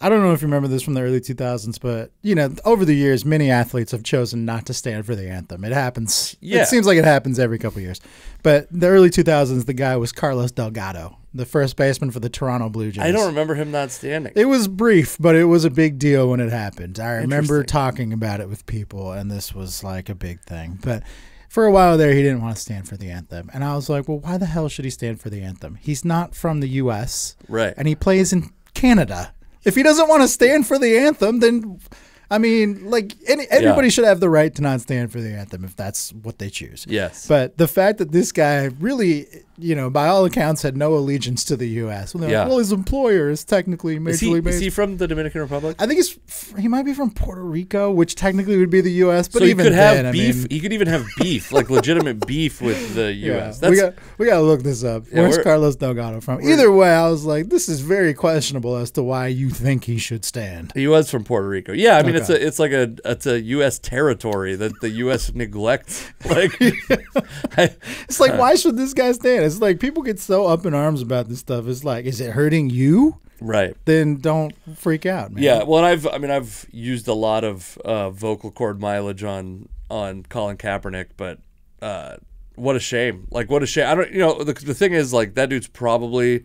I don't know if you remember this from the early 2000s, but you know, over the years, many athletes have chosen not to stand for the anthem. It happens. Yeah. It seems like it happens every couple years. But the early 2000s, the guy was Carlos Delgado, the first baseman for the Toronto Blue Jays. I don't remember him not standing. It was brief, but it was a big deal when it happened. I remember talking about it with people, and this was like a big thing. But for a while there, he didn't want to stand for the anthem. And I was like, well, why the hell should he stand for the anthem? He's not from the U.S., Right. and he plays in Canada. If he doesn't want to stand for the anthem, then. I mean, like any, everybody should have the right to not stand for the anthem if that's what they choose. Yes. But the fact that this guy really, you know, by all accounts, had no allegiance to the U.S. Well, Yeah. like, well his employer is technically Major is he, is he from the Dominican Republic? I think he's he might be from Puerto Rico, which technically would be the U.S. But so he even could have then, I beef. mean, he could even have beef, like legitimate beef with the yeah, U.S. That's we got we got to look this up. Yeah, Where's Carlos Delgado from? Either way, I was like, this is very questionable as to why you think he should stand. he was from Puerto Rico. Yeah, I mean it's a it's like a it's a U.S. territory that the U.S. neglects. Like, I, It's like, why should this guy stand? It's like people get so up in arms about this stuff. It's like, is it hurting you? right. Then don't freak out, man. Yeah, well, I've I mean I've used a lot of uh, vocal cord mileage on on Colin Kaepernick, but uh, what a shame! Like what a shame. I don't you know the the thing is like that dude's probably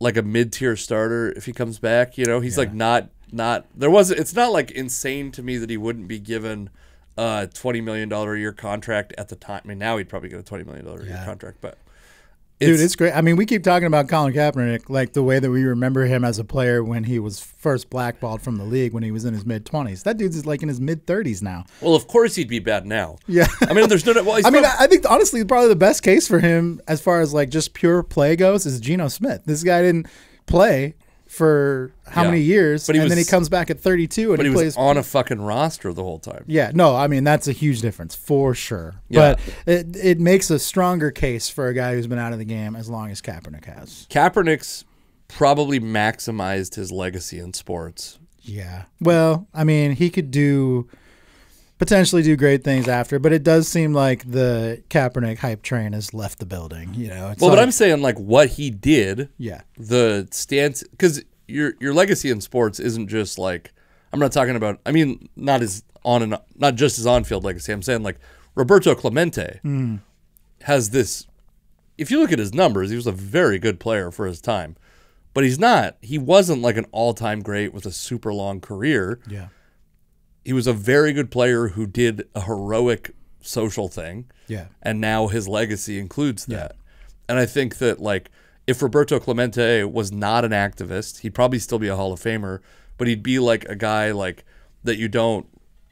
like a mid tier starter if he comes back. You know he's like not not there was it's not like insane to me that he wouldn't be given a twenty million dollar a year contract at the time. I mean now he'd probably get a twenty million dollar a year Yeah. contract, but Dude, it's great. I mean, we keep talking about Colin Kaepernick like the way that we remember him as a player when he was first blackballed from the league when he was in his mid 20s. That dude's like in his mid 30s now. well of course he'd be bad now. Yeah. I mean there's no well I mean, prob- I I think honestly, probably the best case for him as far as like just pure play goes is Geno Smith. This guy didn't play for how Yeah. many years, But he and then he comes back at 32 and but he, he was plays on a fucking roster the whole time. Yeah, no, I mean that's a huge difference for sure. Yeah. But it it makes a stronger case for a guy who's been out of the game as long as Kaepernick has. Kaepernick's probably maximized his legacy in sports. Yeah. Well, I mean, he could do potentially do great things after, but it does seem like the Kaepernick hype train has left the building. You know. It's Well, like, but I'm saying like what he did, yeah, the stance, because your your legacy in sports isn't just like I'm not talking about. I mean, not as on and not just as on field legacy. I'm saying like Roberto Clemente hmm. has this. If you look at his numbers, he was a very good player for his time, but he's not. He wasn't like an all time great with a super long career. yeah, he was a very good player who did a heroic social thing. yeah, And now his legacy includes that. And I think that like if Roberto Clemente was not an activist, he'd probably still be a Hall of Famer, but he'd be like a guy like that you don't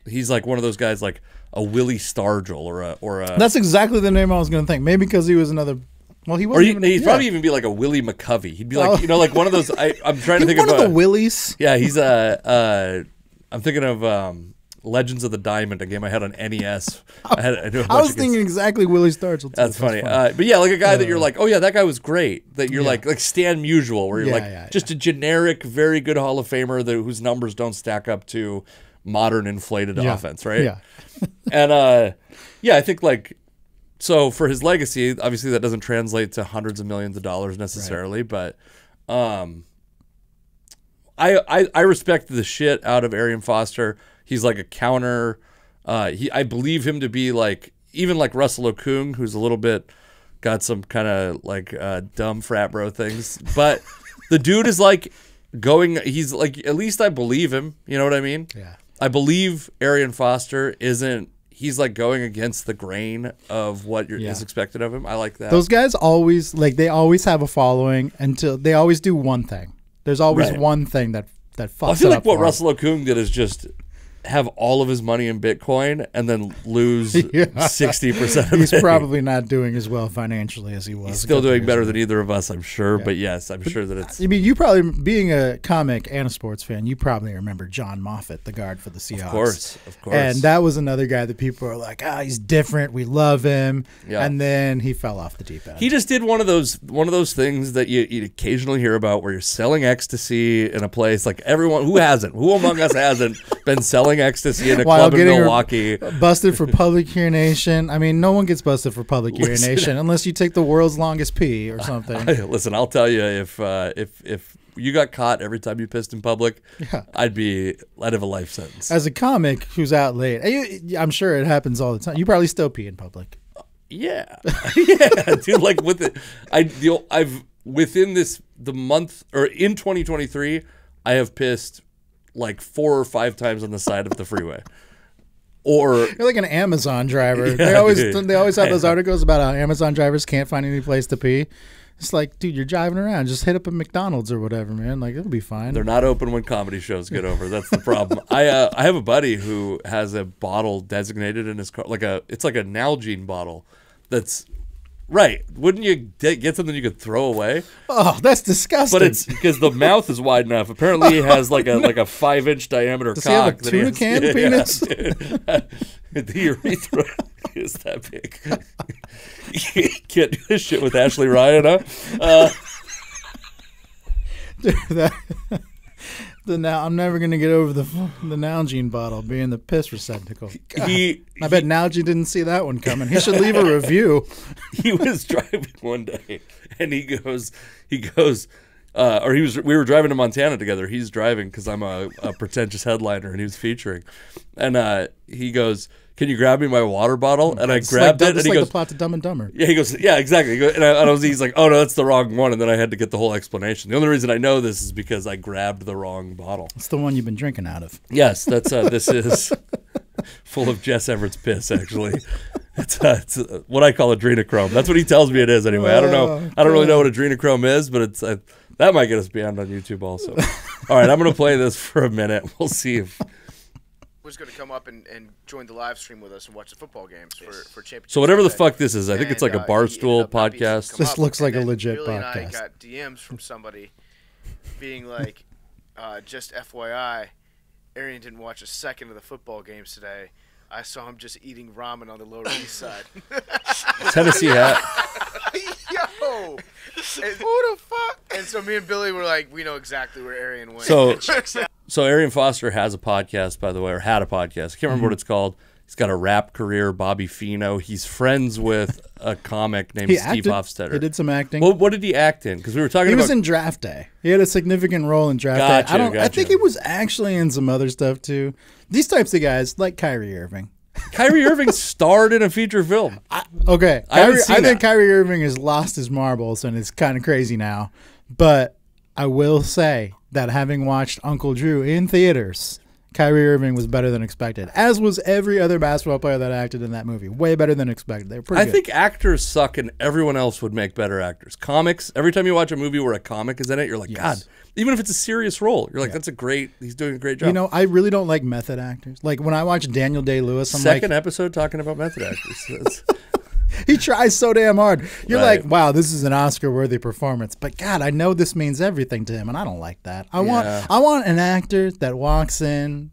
he's like one of those guys like a Willie Stargell or a or a that's exactly the name I was going to think. Maybe because he was another. Well, he wasn't he, even. he'd yeah. probably even be like a Willie McCovey. He'd be like Oh. you know like one of those I I'm trying to think one of, of a- the Willies. Yeah, he's a. Uh, I'm thinking of um, Legends of the Diamond, a game I had on NES. I, had, I, I was thinking exactly Willie Stargell. That's funny. Uh, but yeah, like a guy that you're like, oh yeah, that guy was great. That you're Yeah. like like Stan Musial, where you're Yeah, like yeah, just a generic, very good Hall of Famer that whose numbers don't stack up to modern inflated offense, right? Yeah. and uh, yeah, I think like so for his legacy, obviously that doesn't translate to hundreds of millions of dollars necessarily, but um, I, I I respect the shit out of Arian Foster. He's like a counter. Uh, he I believe him to be like even like Russell Okung, who's a little bit got some kind of like uh, dumb frat bro things, but the dude is like going. He's like at least I believe him. You know what I mean? Yeah. I believe Arian Foster isn't. He's like going against the grain of what you're, Yeah. is expected of him. I like that. Those guys always like they always have a following until they always do one thing. There's always Right. one thing that that fucks. I feel like what. Russell Okung did is just have all of his money in Bitcoin and then lose Yeah. sixty percent of He's it. probably not doing as well financially as he was. He's still doing better ago. than either of us, I'm sure. But yes, I'm sure that it's I mean, you probably, being a comic and a sports fan, you probably remember John Moffitt, the guard for the Seahawks. of course, of course. And that was another guy that people are like, ah, he's different. We love him. Yeah. And then he fell off the deep end. He just did one of those one of those things that you, you occasionally hear about where you're selling ecstasy in a place like everyone who hasn't who among us hasn't been selling ecstasy in a club in Milwaukee. busted for public urination. I mean, no one gets busted for public Listen. urination unless you take the world's longest pee or something. Listen, I'll tell you if uh, if if you got caught every time you pissed in public, Yeah. I'd be I'd have a life sentence. As a comic who's out late, I'm sure it happens all the time. You probably still pee in public. Yeah, yeah, dude. Like with it, I the, I've within this the month or in 2023, I have pissed like four or five times on the side of the freeway, or You're like an Amazon driver. Yeah, they always dude. they always have those articles about how Amazon drivers can't find any place to pee. It's like, dude, you're driving around. Just hit up a McDonald's or whatever, man. Like it'll be fine. they're not open when comedy shows get over. That's the problem. I uh, I have a buddy who has a bottle designated in his car, like a it's like a Nalgene bottle. That's right. Wouldn't you get something you could throw away? oh, that's disgusting. But it's because the mouth is wide enough. Apparently, he has like a like a five inch diameter Does he have a cock. tuna can Yeah, penis? dude. the urethra is that big. you can't do this shit with Ashley Ryan, huh? Uh, that, the now I'm never gonna get over the the Nalgene bottle being the piss receptacle. God, he I bet Nalgene didn't see that one coming. He should leave a review. he was driving one day and he goes he goes uh, or he was we were driving to Montana together. He's driving because I'm a, a pretentious headliner and he was featuring, and uh, he goes, "Can you grab me my water bottle?" And I grabbed like, it, and he like goes, the plot to Dumb and Dumber. Yeah, he goes, yeah, exactly. He goes- And I, and I was, he's like, oh no, that's the wrong one. And then I had to get the whole explanation. The only reason I know this is because I grabbed the wrong bottle. It's the one you've been drinking out of. Yes, that's uh, this is full of Jess Everett's piss. Actually, it's, uh, it's uh, what I call adrenochrome. That's what he tells me it is. Anyway, I don't know. Oh, I don't really know what adrenochrome is, but it's uh, that might get us banned on YouTube also. All right, I'm gonna play this for a minute. We'll see if. Was going to come up and, and join the live stream with us and watch the football games for, for championship. So whatever the fuck this is, I think it's like a uh, he barstool up not being able to podcast. This up, looks like a legit Billy And. I got DMs from somebody being like, uh, just FYI, Arian didn't watch a second of the football games today. I saw him just eating ramen on the Lower East Side. Tennessee hat. Yo, and, who the fuck? And so me and Billy were like, we know exactly where Arian went. So, so Arian Foster has a podcast, by the way, or had a podcast. I can't remember what mm-hmm. it's called. He's got a rap career. Bobby Feeno. He's friends with a comic named He Steve acted. Hofstetter. He did some acting. What, what did he act in? Because we were talking he about. was in Draft Day. He had a significant role in Draft Gotcha, Day. I don't. I think he was actually in some other stuff too. These types of guys, like Kyrie Irving. Kyrie Irving starred in a feature film. Okay, I Kyrie, I think that. Kyrie Irving has lost his marbles and is kind of crazy now. But I will say that having watched Uncle Drew in theaters, Kyrie Irving was better than expected. As was every other basketball player that acted in that movie. Way better than expected. They were pretty I good. think actors suck, and everyone else would make better actors. Comics. Every time you watch a movie where a comic is in it, you're like, God. Even if it's a serious role, you're like, that's a great. He's doing a great job. you know, I really don't like method actors. Like when I watch Daniel Day Lewis, I'm second like, episode talking about method actors. He tries so damn hard. You're Right. like, wow, this is an Oscar-worthy performance. But God, I know this means everything to him, and I don't like that. I Yeah. want, I want an actor that walks in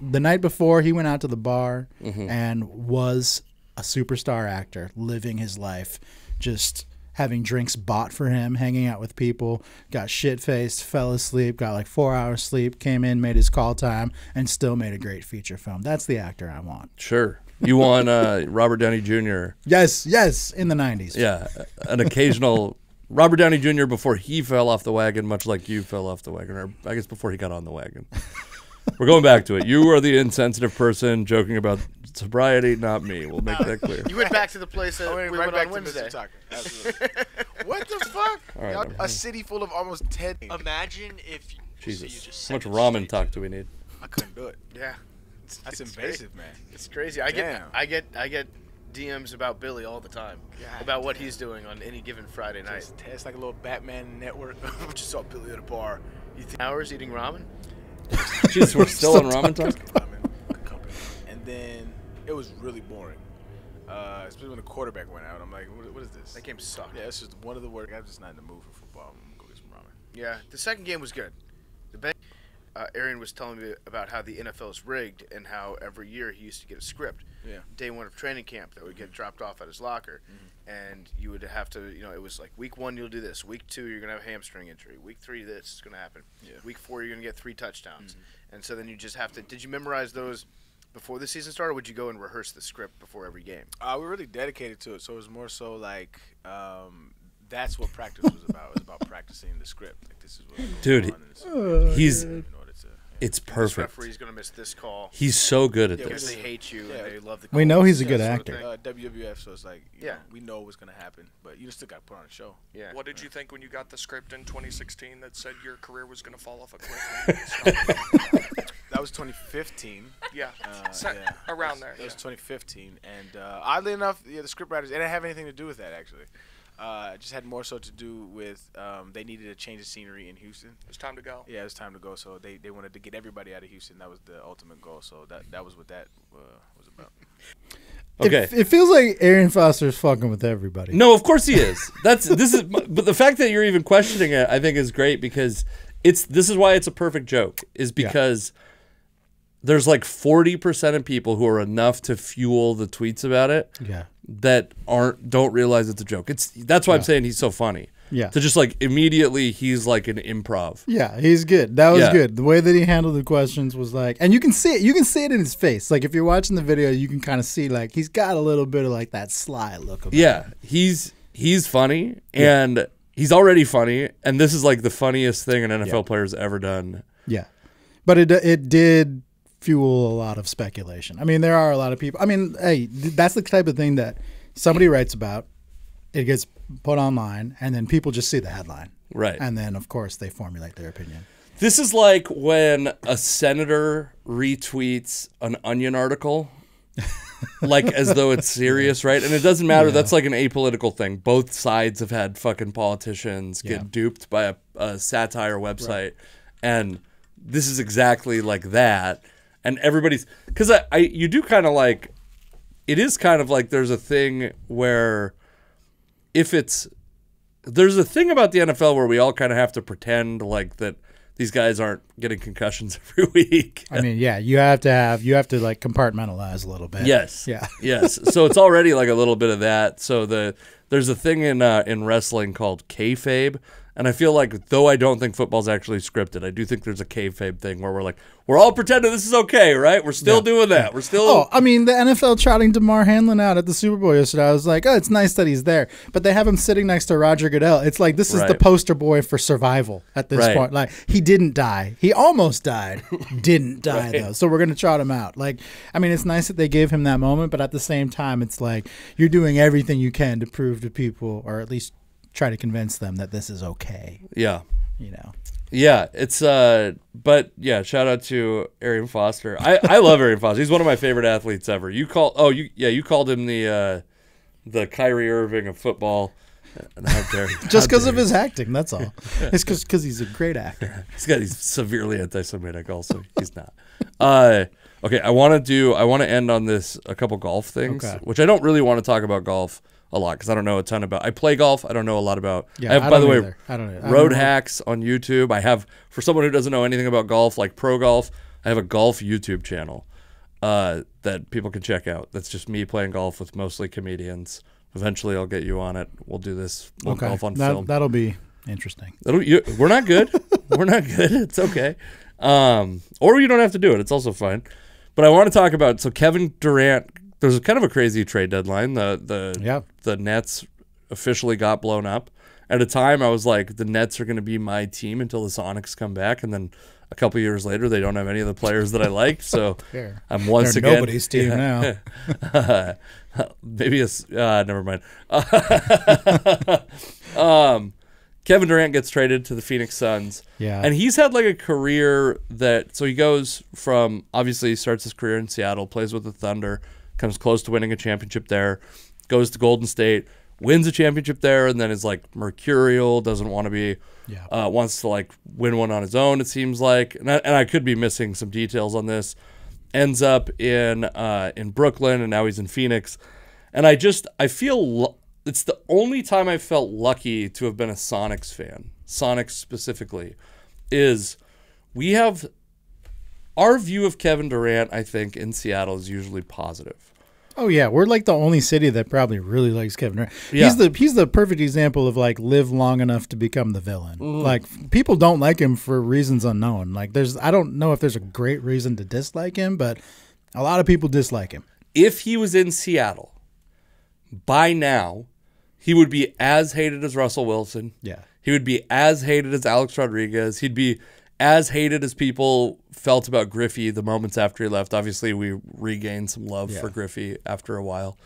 the night before he went out to the bar Mm-hmm. and was a superstar actor, living his life, just having drinks bought for him, hanging out with people, got shit faced, fell asleep, got like four hours sleep, came in, made his call time, and still made a great feature film. That's the actor I want. sure. You won uh, Robert Downey Jr. Yes, yes, in the '90s. Yeah, an occasional Robert Downey Jr. before he fell off the wagon, much like you fell off the wagon, or I guess before he got on the wagon. We're going back to it. You are the insensitive person joking about sobriety, not me. We'll make that clear. you went back to the place that I went we right went back on to Wednesday. Mr. Absolutely. what the fuck? right, Y'all- a mind. city full of almost ten. Imagine if you, so you Jesus, just how much ramen talk do we need? I couldn't do it. Yeah, That's It's invasive, man. it's crazy. I get I get I get DMs about Billy all the time God about what damn. he's doing on any given Friday night. It's, it's like a little Batman network. we just saw Billy at a bar. You think hours eating ramen? Jesus, we're still on ramen talk. Ramen. was really boring. Uh, especially when the quarterback went out. I'm like, what, what is this? That game sucked. Yeah, it's just one of the worst. I'm just not in the mood for football. I'm gonna go get some ramen. Yeah, the second game was good. The uh, Arian was telling me about how the NFL is rigged and how every year he used to get a script. Yeah. Mm-hmm. Day one of training camp that would get dropped off at his locker, and you would have to, you know, it was like week one you'll do this, week two you're gonna have a hamstring injury, week three this is gonna happen, Yeah. Mm-hmm. week four you're gonna get three touchdowns, and so then you just have to. Did you memorize those before the season started? or Would you go and rehearse the script before every game? Uh, we're really dedicated to it, so it was more so like um, that's what practice was about. It was about practicing the script. Like this is what Dude, on and this is what- He's in order to. it's This perfect. referee's gonna miss this call He's so good at Yeah, because this. they hate you Yeah. and they love the. We know he's a that good sort of actor. Uh, WWF, so it's like Yeah. know, we know what's gonna happen, but you still got to put on a show. Yeah. What did you think when you got the script in 2016 that said your career was going to fall off a cliff? That was 2015. yeah, Uh, So- yeah. around That there. was- That was 2015, and uh, oddly enough, yeah, the scriptwriters it didn't have anything to do with that actually. Uh, it just had more so to do with um, they needed to change the scenery in Houston. It was time to go. Yeah, it was time to go, so they, they wanted to get everybody out of Houston. That was the ultimate goal. So that that was what that uh, was about. Okay. It, it feels like Arian Foster is fucking with everybody. No, of course he is. That's this is but the fact that you're even questioning it I think is great because it's this is why it's a perfect joke is Yeah. There's like 40% of people who are enough to fuel the tweets about it Yeah. that aren't don't realize it's a joke. It's that's why I'm saying he's so funny. Yeah. To just like immediately he's like an improv. Yeah, he's good. That was Yeah. good. The way that he handled the questions was like, and you can see it. You can see it in his face. Like if you're watching the video, you can kind of see like he's got a little bit of like that sly look. About Yeah, him. he's he's funny and he's already funny and this is like the funniest thing an NFL Yeah. player's ever done. yeah. But it it did fuel a lot of speculation. I mean, there are a lot of people. I mean, hey, th- that's the type of thing that somebody writes about. It gets put online, and then people just see the headline, Right. and then of course they formulate their opinion. This is like when a senator retweets an onion article, like as though it's serious, right? And it doesn't matter. That's like an apolitical thing. Both sides have had fucking politicians get Yeah. duped by a, a satire website, and this is exactly like that. And everybody's because I, I you do kind of like it is kind of like there's a thing where if it's there's a thing about the NFL where we all kind of have to pretend like that these guys aren't getting concussions every week. I mean, yeah, you have to have you have to like compartmentalize a little bit. yes. Yeah. yes. So it's already like a little bit of that. So the there's a thing in uh, in wrestling called kayfabe, and I feel like though I don't think football's actually scripted, I do think there's a kayfabe thing where we're like we're all pretending this is okay, right? We're still doing that. We're still. Oh, I mean, the NFL trotting Damar Hamlin out at the Super Bowl yesterday. I was like, oh, it's nice that he's there, but they have him sitting next to Roger Goodell. It's like this is the poster boy for survival at this Right. point. Like he didn't die, he almost died, didn't die though. So we're gonna trot him out. Like, I mean, it's nice that they gave him that moment, but at the same time, it's like you're doing everything you can to prove to people, or at least try to convince them that this is okay. yeah. You know. Yeah, it's uh but yeah, shout out to Arian Foster. I, I love Arian Foster. He's one of my favorite athletes ever. You call oh you yeah, you called him the uh the Kyrie Irving of football. Dare. Just because of his acting, that's all. It's because because he's a great actor. He's got he's severely anti-Semitic. Also, he's not. Uh, okay, I want to do. I want to end on this a couple golf things, Okay. which I don't really want to talk about golf a lot because I don't know a ton about. I play golf. I don't know a lot about. Yeah, I have, I by the way. I don't- don't road know. hacks on YouTube. I have for someone who doesn't know anything about golf, like pro golf. I have a golf YouTube channel uh, that people can check out. That's just me playing golf with mostly comedians. Eventually, I'll get you on it. We'll do this. We'll golf on that, film. That'll be interesting. That'll, you, we're not good. we're not good. It's okay. Um, or you don't have to do it. It's also fine. But I want to talk about so Kevin Durant. There's a kind of a crazy trade deadline. The the Yeah. the Nets officially got blown up. At a time, I was like, the Nets are going to be my team until the Sonics come back, and then a couple years later, they don't have any of the players that I like. So Fair. I'm once They're again nobody's team now. Maybe it's uh, never mind. um, Kevin Durant gets traded to the Phoenix Suns. Yeah. and he's had like a career that so he goes from obviously he starts his career in Seattle, plays with the Thunder, comes close to winning a championship there, goes to Golden State, wins a championship there, and then is like mercurial, doesn't want to be, Yeah. uh, wants to like win one on his own. It seems like, and I, and I could be missing some details on this. ends up in uh, in Brooklyn, and now he's in Phoenix. And I just I feel it's the only time I felt lucky to have been a Sonics fan, Sonics specifically, is we have our view of Kevin Durant. I think in Seattle is usually positive. Oh yeah, we're like the only city that probably really likes Kevin Durant. Yeah. He's the he's the perfect example of like live long enough to become the villain. Mm-hmm. Like people don't like him for reasons unknown. Like there's I don't know if there's a great reason to dislike him, but a lot of people dislike him. if he was in Seattle, by now, he would be as hated as Russell Wilson. Yeah. He would be as hated as Alex Rodriguez. He'd be as hated as people felt about Griffey the moments after he left. Obviously, we regained some love for Griffey after a while.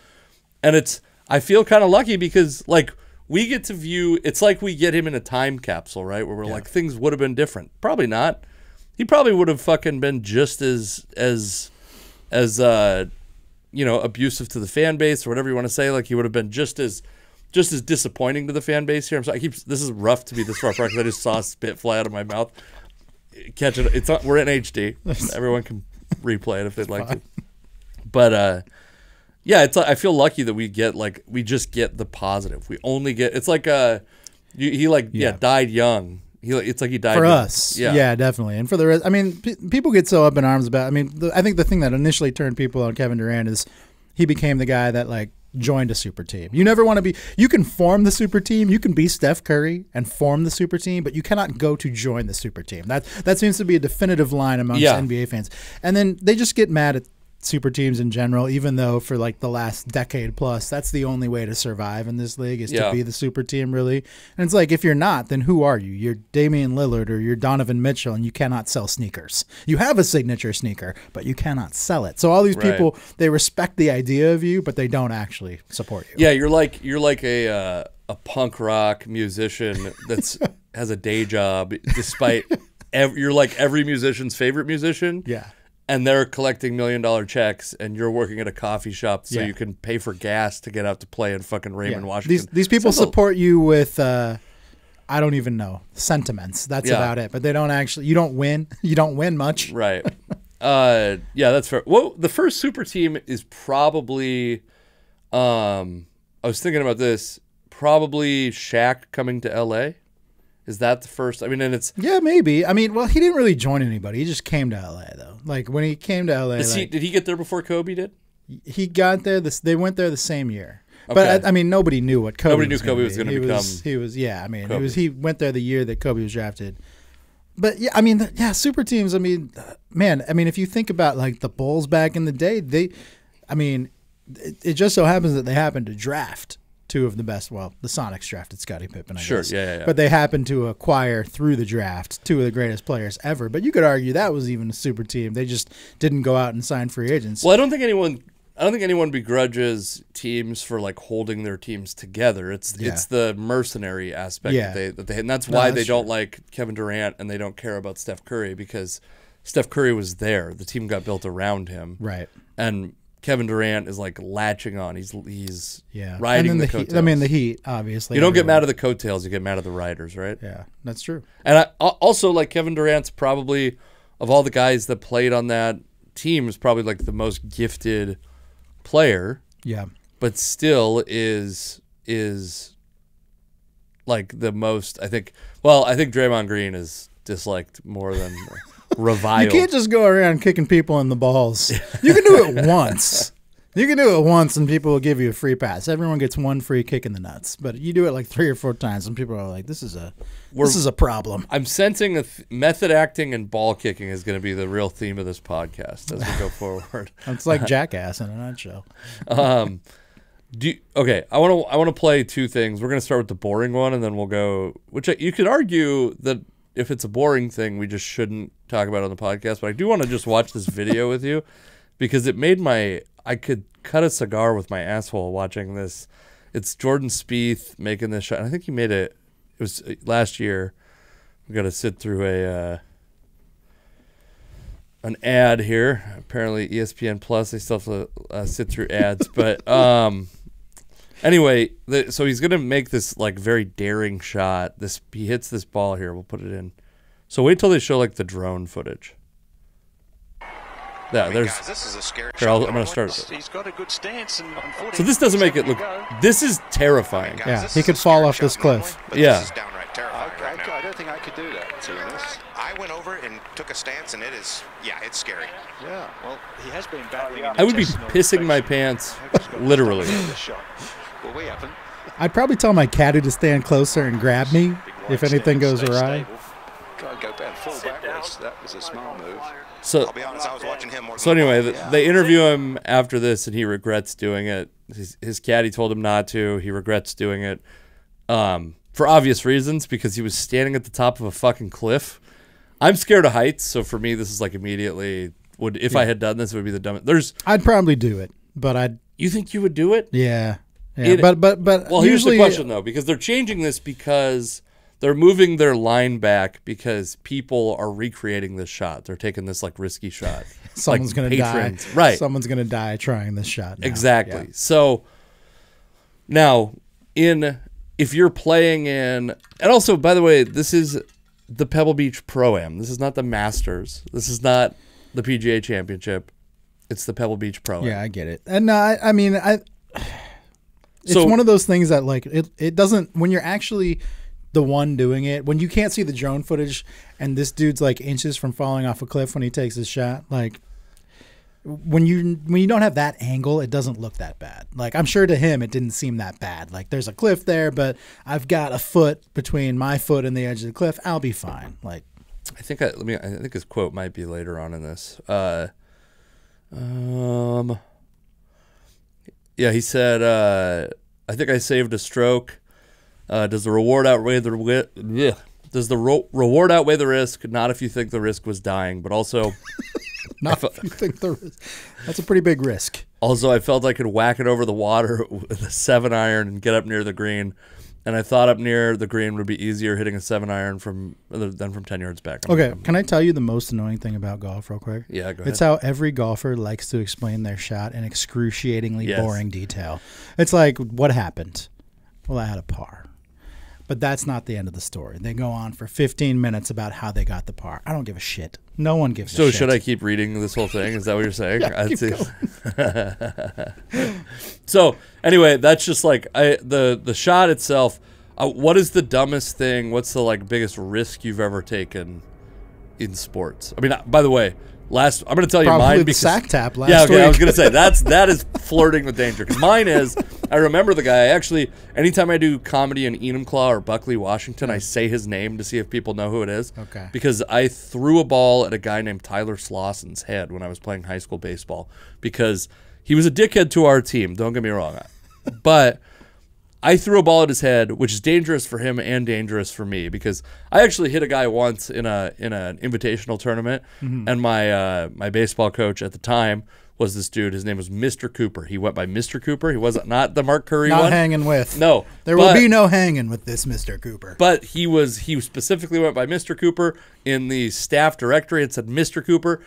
And it's, I feel kind of lucky because, like, we get to view, it's like we get him in a time capsule, right? Where we're like, things would have been different. Probably not. He probably would have fucking been just as, as, as, uh, you know, abusive to the fan base or whatever you want to say. Like he would have been just as just as disappointing to the fan base here. I'm sorry, I keep this is rough to be this far apart because I just saw spit fly out of my mouth. Catch it. It's not, we're in HD. Everyone can replay it if they'd like to. But uh, yeah, it's I feel lucky that we get like we just get the positive. We only get it's like uh, you, he like yeah. Yeah. died young. He it's like he died for young. us. Yeah. definitely. And for the rest, I mean, people get so up in arms about. I mean, the, I think the thing that initially turned people on Kevin Durant is he became the guy that like joined a super team. You never want to be. You can form the super team. You can be Steph Curry and form the super team, but you cannot go to join the super team. That that seems to be a definitive line amongst Yeah. NBA fans. And then they just get mad at super teams in general, even though for like the last decade plus, that's the only way to survive in this league is Yeah. to be the super team, really. And it's like, if you're not, then who are you? You're Damian Lillard or you're Donovan Mitchell, and you cannot sell sneakers. You have a signature sneaker, but you cannot sell it. So all these Right. people, they respect the idea of you, but they don't actually support you. Yeah, you're like you're like a uh, a punk rock musician that's has a day job despite ev- you're like every musician's favorite musician. Yeah. And they're collecting million dollar checks and you're working at a coffee shop so Yeah. you can pay for gas to get out to play in fucking Raymond, Yeah. Washington. These these people a- support you with uh I don't even know sentiments. That's Yeah. about it. But they don't actually. You don't win. You don't win much. Right. uh yeah, that's fair. Well, the first super team is probably um I was thinking about this, probably Shaq coming to LA. Is that the first? I mean, and it's Yeah, maybe. I mean, well, he didn't really join anybody. He just came to LA though. Like when he came to LA, is he, did he get there before Kobe did? he got there. This they went there the same year. Okay. But I, I mean, nobody knew what Kobe. Nobody knew was Kobe was he Was, become he was. Yeah, I mean, Kobe. he was. He went there the year that Kobe was drafted. But yeah, I mean, yeah, super teams. I mean, man, I mean, if you think about like the Bulls back in the day, they, I mean, it, it just so happens that they happened to draft two of the best. Well, the Sonics drafted Scottie Pippen, I Sure, guess. yeah, yeah, yeah. But they happened to acquire through the draft two of the greatest players ever. But you could argue that was even a super team. They just didn't go out and sign free agents. Well, I don't think anyone. I don't think anyone begrudges teams for like holding their teams together. It's Yeah. it's the mercenary aspect Yeah. that they that they and that's No, why that's they don't like Kevin Durant and they don't care about Steph Curry because Steph Curry was there. The team got built around him, Right. and Kevin Durant is like latching on. He's he's Yeah. riding the, then the, heat. I mean, the Heat, obviously. you don't get mad at the coattails. You get mad at the riders, right? Yeah, that's true. And I, also like Kevin Durant's probably of all the guys that played on that team is probably like the most gifted player, Yeah. but still is is like the most. I think. Well, I think Draymond Green is disliked more than You can't just go around kicking people in the balls. You can do it once. You can do it once and people will give you a free pass. Everyone gets one free kick in the nuts. But you do it like three or four times and people are like, this is a this is a problem. I'm sensing a th- method acting and ball kicking is going to be the real theme of this podcast as we go forward. It's like jackass in a nutshell. Um, do you- okay. I want to I want to play two things. We're gonna start with the boring one, and then we'll go. Which you could argue that if it's a boring thing, we just shouldn't talk about it on the podcast. But I do want to just watch this video with you because it made my I could cut a cigar with my asshole watching this. It's Jordan Spieth making this shot. I think he made it. It was uh, last year. We got to sit through a. Uh, an ad here. Apparently, ESPN Plus they still have to uh, sit through ads, but um, anyway, the, so he's gonna make this like very daring shot. This he hits this ball here. We'll put it in. So wait till they show like the drone footage. Yeah, there's. guys, this is a scary Here, I'll, I'm gonna start He's got a good stance, and So this doesn't make it look. This is terrifying. Guys, Yeah, this he could fall off this cliff. normally, Yeah. This is downright I, terrifying right I. I don't think I could do that, to be honest. I went over and took a stance, and it is, yeah, it's scary. Yeah, well, he has been oh, battling. I would be pissing my pants, literally. Well, we haven't. I'd probably tell my caddy to stand closer and grab me if anything goes awry. stable. Try and go back full backwards. That was a smart move. So I'll be honest, I was watching him more. So than the anyway, ball. they interview him after this, and he regrets doing it. His, his caddy told him not to. He regrets doing it, um, for obvious reasons because he was standing at the top of a fucking cliff. I'm scared of heights, so for me, this is like immediately would if I had done this, it would be the dumbest. There's I'd probably do it, but I'd you think you would do it? yeah, yeah. It- but but but Well, here's the question though, because they're changing this because they're moving their line back because people are recreating this shot. They're taking this like risky shot. someone's like gonna patrons. die. Right. Someone's gonna die trying this shot. now. Exactly. Yeah. So now, in if you're playing in, and also by the way, this is the Pebble Beach Pro Am. This is not the Masters. This is not the PGA Championship. It's the Pebble Beach Pro Am. Yeah, I get it. And uh, I, I mean, I. It's So- one of those things that like it. It doesn't when you're actually the one doing it when you can't see the drone footage and this dude's like inches from falling off a cliff when he takes his shot. Like when you when you don't have that angle, it doesn't look that bad. Like I'm sure to him, it didn't seem that bad. Like there's a cliff there, but I've got a foot between my foot and the edge of the cliff. I'll be fine. Like I think I let me. I think his quote might be later on in this. Uh, um, yeah, he said, uh, "I think I saved a stroke. Uh, does the reward outweigh the wi- yeah. Does the ro- reward outweigh the risk? Not if you think the risk was dying, but also, not if you think the risk. That's a pretty big risk. also I felt I could whack it over the water with a seven iron and get up near the green." And I thought up near the green would be easier hitting a seven iron from than from ten yards back. I'm Okay, like, can I tell you the most annoying thing about golf, real quick? Yeah, go ahead. It's how every golfer likes to explain their shot in excruciatingly Yes. boring detail. It's like, what happened? Well, I had a par. But that's not the end of the story. They go on for 15 minutes about how they got the par. I don't give a shit. No one gives So a shit. So should I keep reading this whole thing? Is that what you're saying? Say- so anyway, that's just like I the the shot itself. Uh, what is the dumbest thing? What's the like biggest risk you've ever taken in sports? I mean, by the way, last I'm going to tell you Probably mine because sack tap last yeah, okay, I was going to say that's that is flirting with danger. Because mine is, I remember the guy. I actually, anytime I do comedy in Enumclaw or Buckley, Washington, I say his name to see if people know who it is. Okay. Because I threw a ball at a guy named Tyler Slosson's head when I was playing high school baseball because he was a dickhead to our team. Don't get me wrong, but. I threw a ball at his head, which is dangerous for him and dangerous for me because I actually hit a guy once in a in an invitational tournament, Mm-hmm. and my uh, my baseball coach at the time was this dude. His name was Mr. Cooper. He went by Mr. Cooper. He wasn't not the Mark Curry Not one. hanging with. No, There will be no hanging with this Mr. Cooper. but he was he specifically went by Mr. Cooper in the staff directory. It said Mr. Cooper.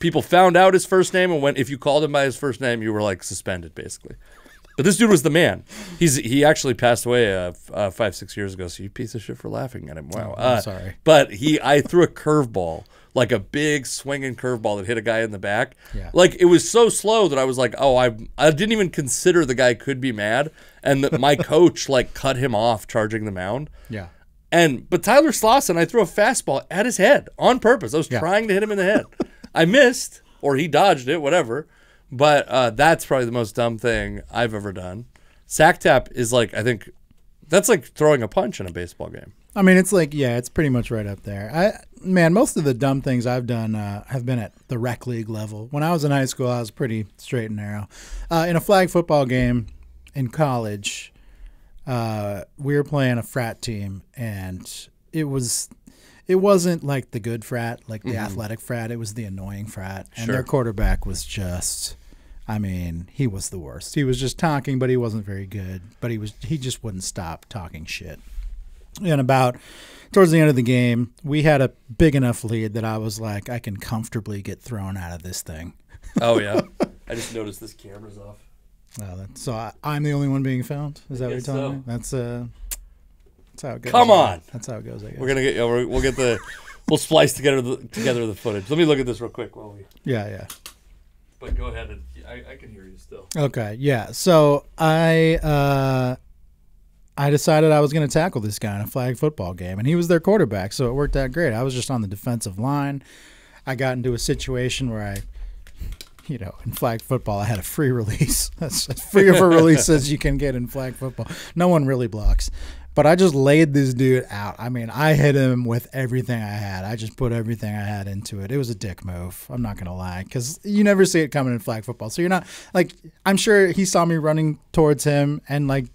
People found out his first name, and when if you called him by his first name, you were like suspended basically. But this dude was the man. He's he actually passed away uh, uh, five six years ago. So you piece of shit for laughing at him. Wow. Oh, I'm Uh, sorry. But he I threw a curveball like a big swinging curveball that hit a guy in the back. Yeah. Like it was so slow that I was like, oh, I I didn't even consider the guy could be mad, and that my coach like cut him off charging the mound. yeah. And but Tyler Slauson, I threw a fastball at his head on purpose. I was Yeah. trying to hit him in the head. I missed, or he dodged it, whatever. But uh, that's probably the most dumb thing I've ever done. Sack tap is like I think that's like throwing a punch in a baseball game. I mean, it's like yeah, it's pretty much right up there. I man, most of the dumb things I've done uh, have been at the rec league level. When I was in high school, I was pretty straight and narrow. Uh, in a flag football game in college, uh, we were playing a frat team, and it was it wasn't like the good frat, like the athletic frat. It was the annoying frat, and their quarterback was just. I mean, he was the worst. He was just talking, but he wasn't very good. But he was he just wouldn't stop talking shit. And about towards the end of the game, we had a big enough lead that I was like, I can comfortably get thrown out of this thing. Oh yeah, I just noticed this camera's off. That, so I, I'm the only one being found. Is that what you're telling so. me? That's uh, that's how it goes. Come on. That's how it goes. I guess. We're gonna get. We'll get the. We'll splice together the together the footage. Let me look at this real quick while we. yeah, yeah. But go ahead and I, I can hear you still. Okay, yeah. So I uh, I decided I was going to tackle this guy in a flag football game, and he was their quarterback, so it worked out great. I was just on the defensive line. I got into a situation where I, you know, in flag football, I had a free release. That's as free of a release as you can get in flag football. No one really blocks. But I just laid this dude out. I mean, I hit him with everything I had. I just put everything I had into it. It was a dick move. I'm not gonna lie, because you never see it coming in flag football. So you're not like I'm sure he saw me running towards him and like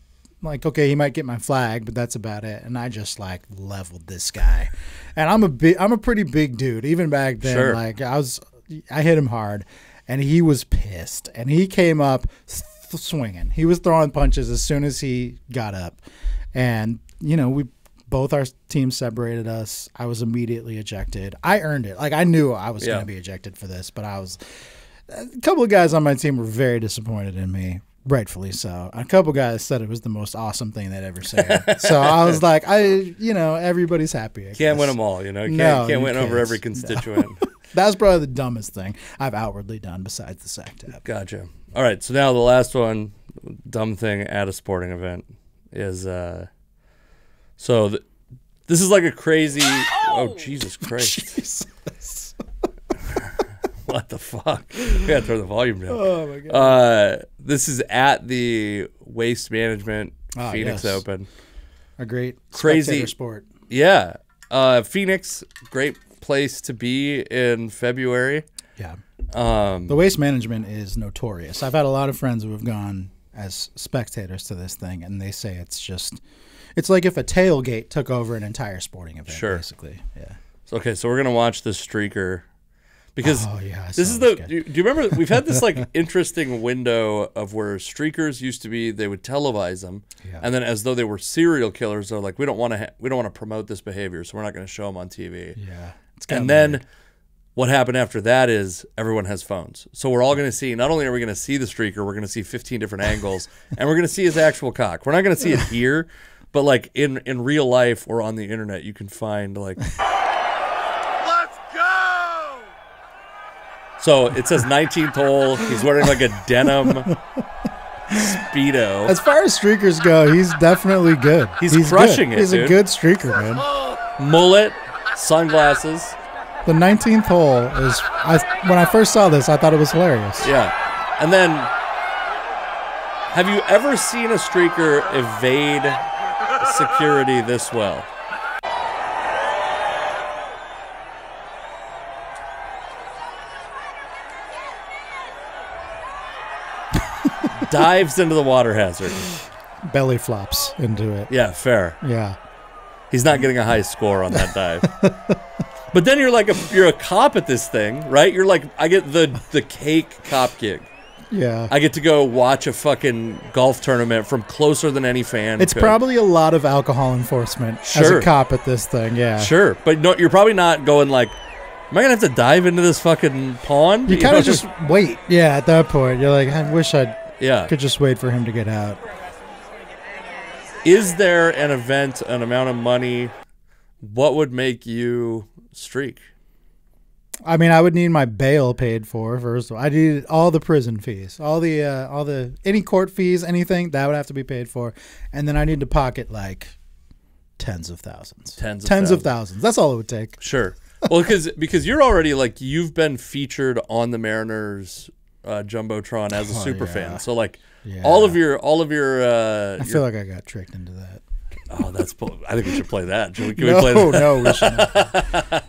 like okay he might get my flag but that's about it and i just like leveled this guy and i'm a big i'm a pretty big dude even back then Sure. like i was i hit him hard and he was pissed and he came up swinging he was throwing punches as soon as he got up and you know we both our teams separated us i was immediately ejected i earned it like i knew i was Yeah. going to be ejected for this but i was a couple of guys on my team were very disappointed in me, rightfully so. A couple guys said it was the most awesome thing they'd ever seen. so I was like, I, you know, everybody's happy. I Can't guess. win them all, you know. Can't, No, can't win over can't. every constituent. That's probably the dumbest thing I've outwardly done besides the sack tap. Gotcha. All right. So now the last one, dumb thing at a sporting event is uh so th- this is like a crazy oh Jesus Christ. what the fuck? We gotta turn the volume down. Oh my god. Uh this is at the Waste Management Ah, Phoenix yes. Open. A great Crazy- sport. Yeah. Uh Phoenix, great place to be in February. Yeah. Um The waste management is notorious. I've had a lot of friends who have gone as spectators to this thing, and they say it's just, it's like if a tailgate took over an entire sporting event, Sure. basically. Yeah. Okay, so we're gonna watch this streaker because Oh, yeah, this is the. Do you, do you remember we've had this like interesting window of where streakers used to be they would televise them, Yeah. and then as though they were serial killers, they're like we don't want to ha- we don't want to promote this behavior, so we're not going to show them on TV. Yeah. It's And then. What happened after that is everyone has phones, so we're all going to see. Not only are we going to see the streaker, we're going to see 15 different angles, and we're going to see his actual cock. We're not going to see it here. But like in, in real life or on the internet, you can find like Let's go! So it says 19th hole. He's wearing like a denim speedo. As far as streakers go, he's definitely good. He's good. crushing it, He's dude. a good streaker, man. Oh. Mullet, sunglasses. The 19th hole is. I when I first saw this, I thought it was hilarious. Yeah. And then have you ever seen a streaker evade security this well? Dives into the water hazard. Belly flops into it. Yeah, fair. Yeah. He's not getting a high score on that dive. but then you're like a you're a cop at this thing, right? You're like I get the the cake cop gig. Yeah. I get to go watch a fucking golf tournament from closer than any fan. it's could. probably a lot of alcohol enforcement as Sure. a cop at this thing. Yeah. sure, but no, you're probably not going like, am I gonna have to dive into this fucking pond? You kind of just wait. Yeah. At that point, you're like, I wish I yeah. could just wait for him to get out. Is there an event, an amount of money? What would make you streak? I mean, I would need my bail paid for first. of all. I need all the prison fees, all the uh, all the any court fees, anything that would have to be paid for, and then I need to pocket like tens of thousands, Tens of tens of thousands. thousands. That's all it would take. Sure. Well, because because you're already like you've been featured on the Mariners uh, jumbotron as a Oh, super yeah. fan. So like Yeah. all of your all of your. Uh, I your- feel like I got tricked into that. Oh, that's. I think we should play that. Should we, can no, we play that? no, we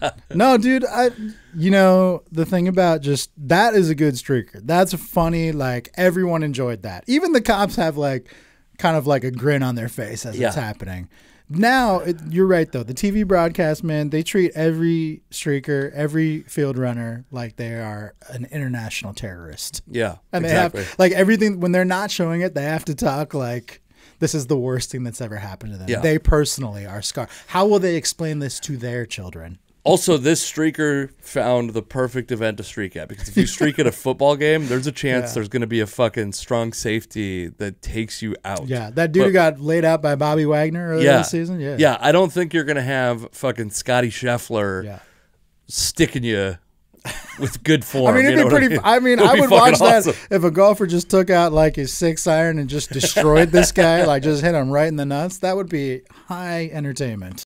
shouldn't. no, dude. I, you know, the thing about just that is a good streaker. That's funny. Like everyone enjoyed that. Even the cops have like, kind of like a grin on their face as Yeah. it's happening. Now it, you're right though. The TV broadcast man, they treat every streaker, every field runner like they are an international terrorist. Yeah, And exactly. they have like everything when they're not showing it, they have to talk like this is the worst thing that's ever happened to them. Yeah. They personally are scarred. How will they explain this to their children? Also, this streaker found the perfect event to streak at because if you streak at a football game, there's a chance Yeah. there's going to be a fucking strong safety that takes you out. Yeah, that dude But- got laid out by Bobby Wagner earlier yeah, this season. Yeah, yeah. I don't think you're going to have fucking Scottie Scheffler yeah. sticking you with good form. I mean, it'd be pretty. I mean, It would I would watch that if a golfer just took out like his six iron and just destroyed this guy, like just hit him right in the nuts. That would be high entertainment.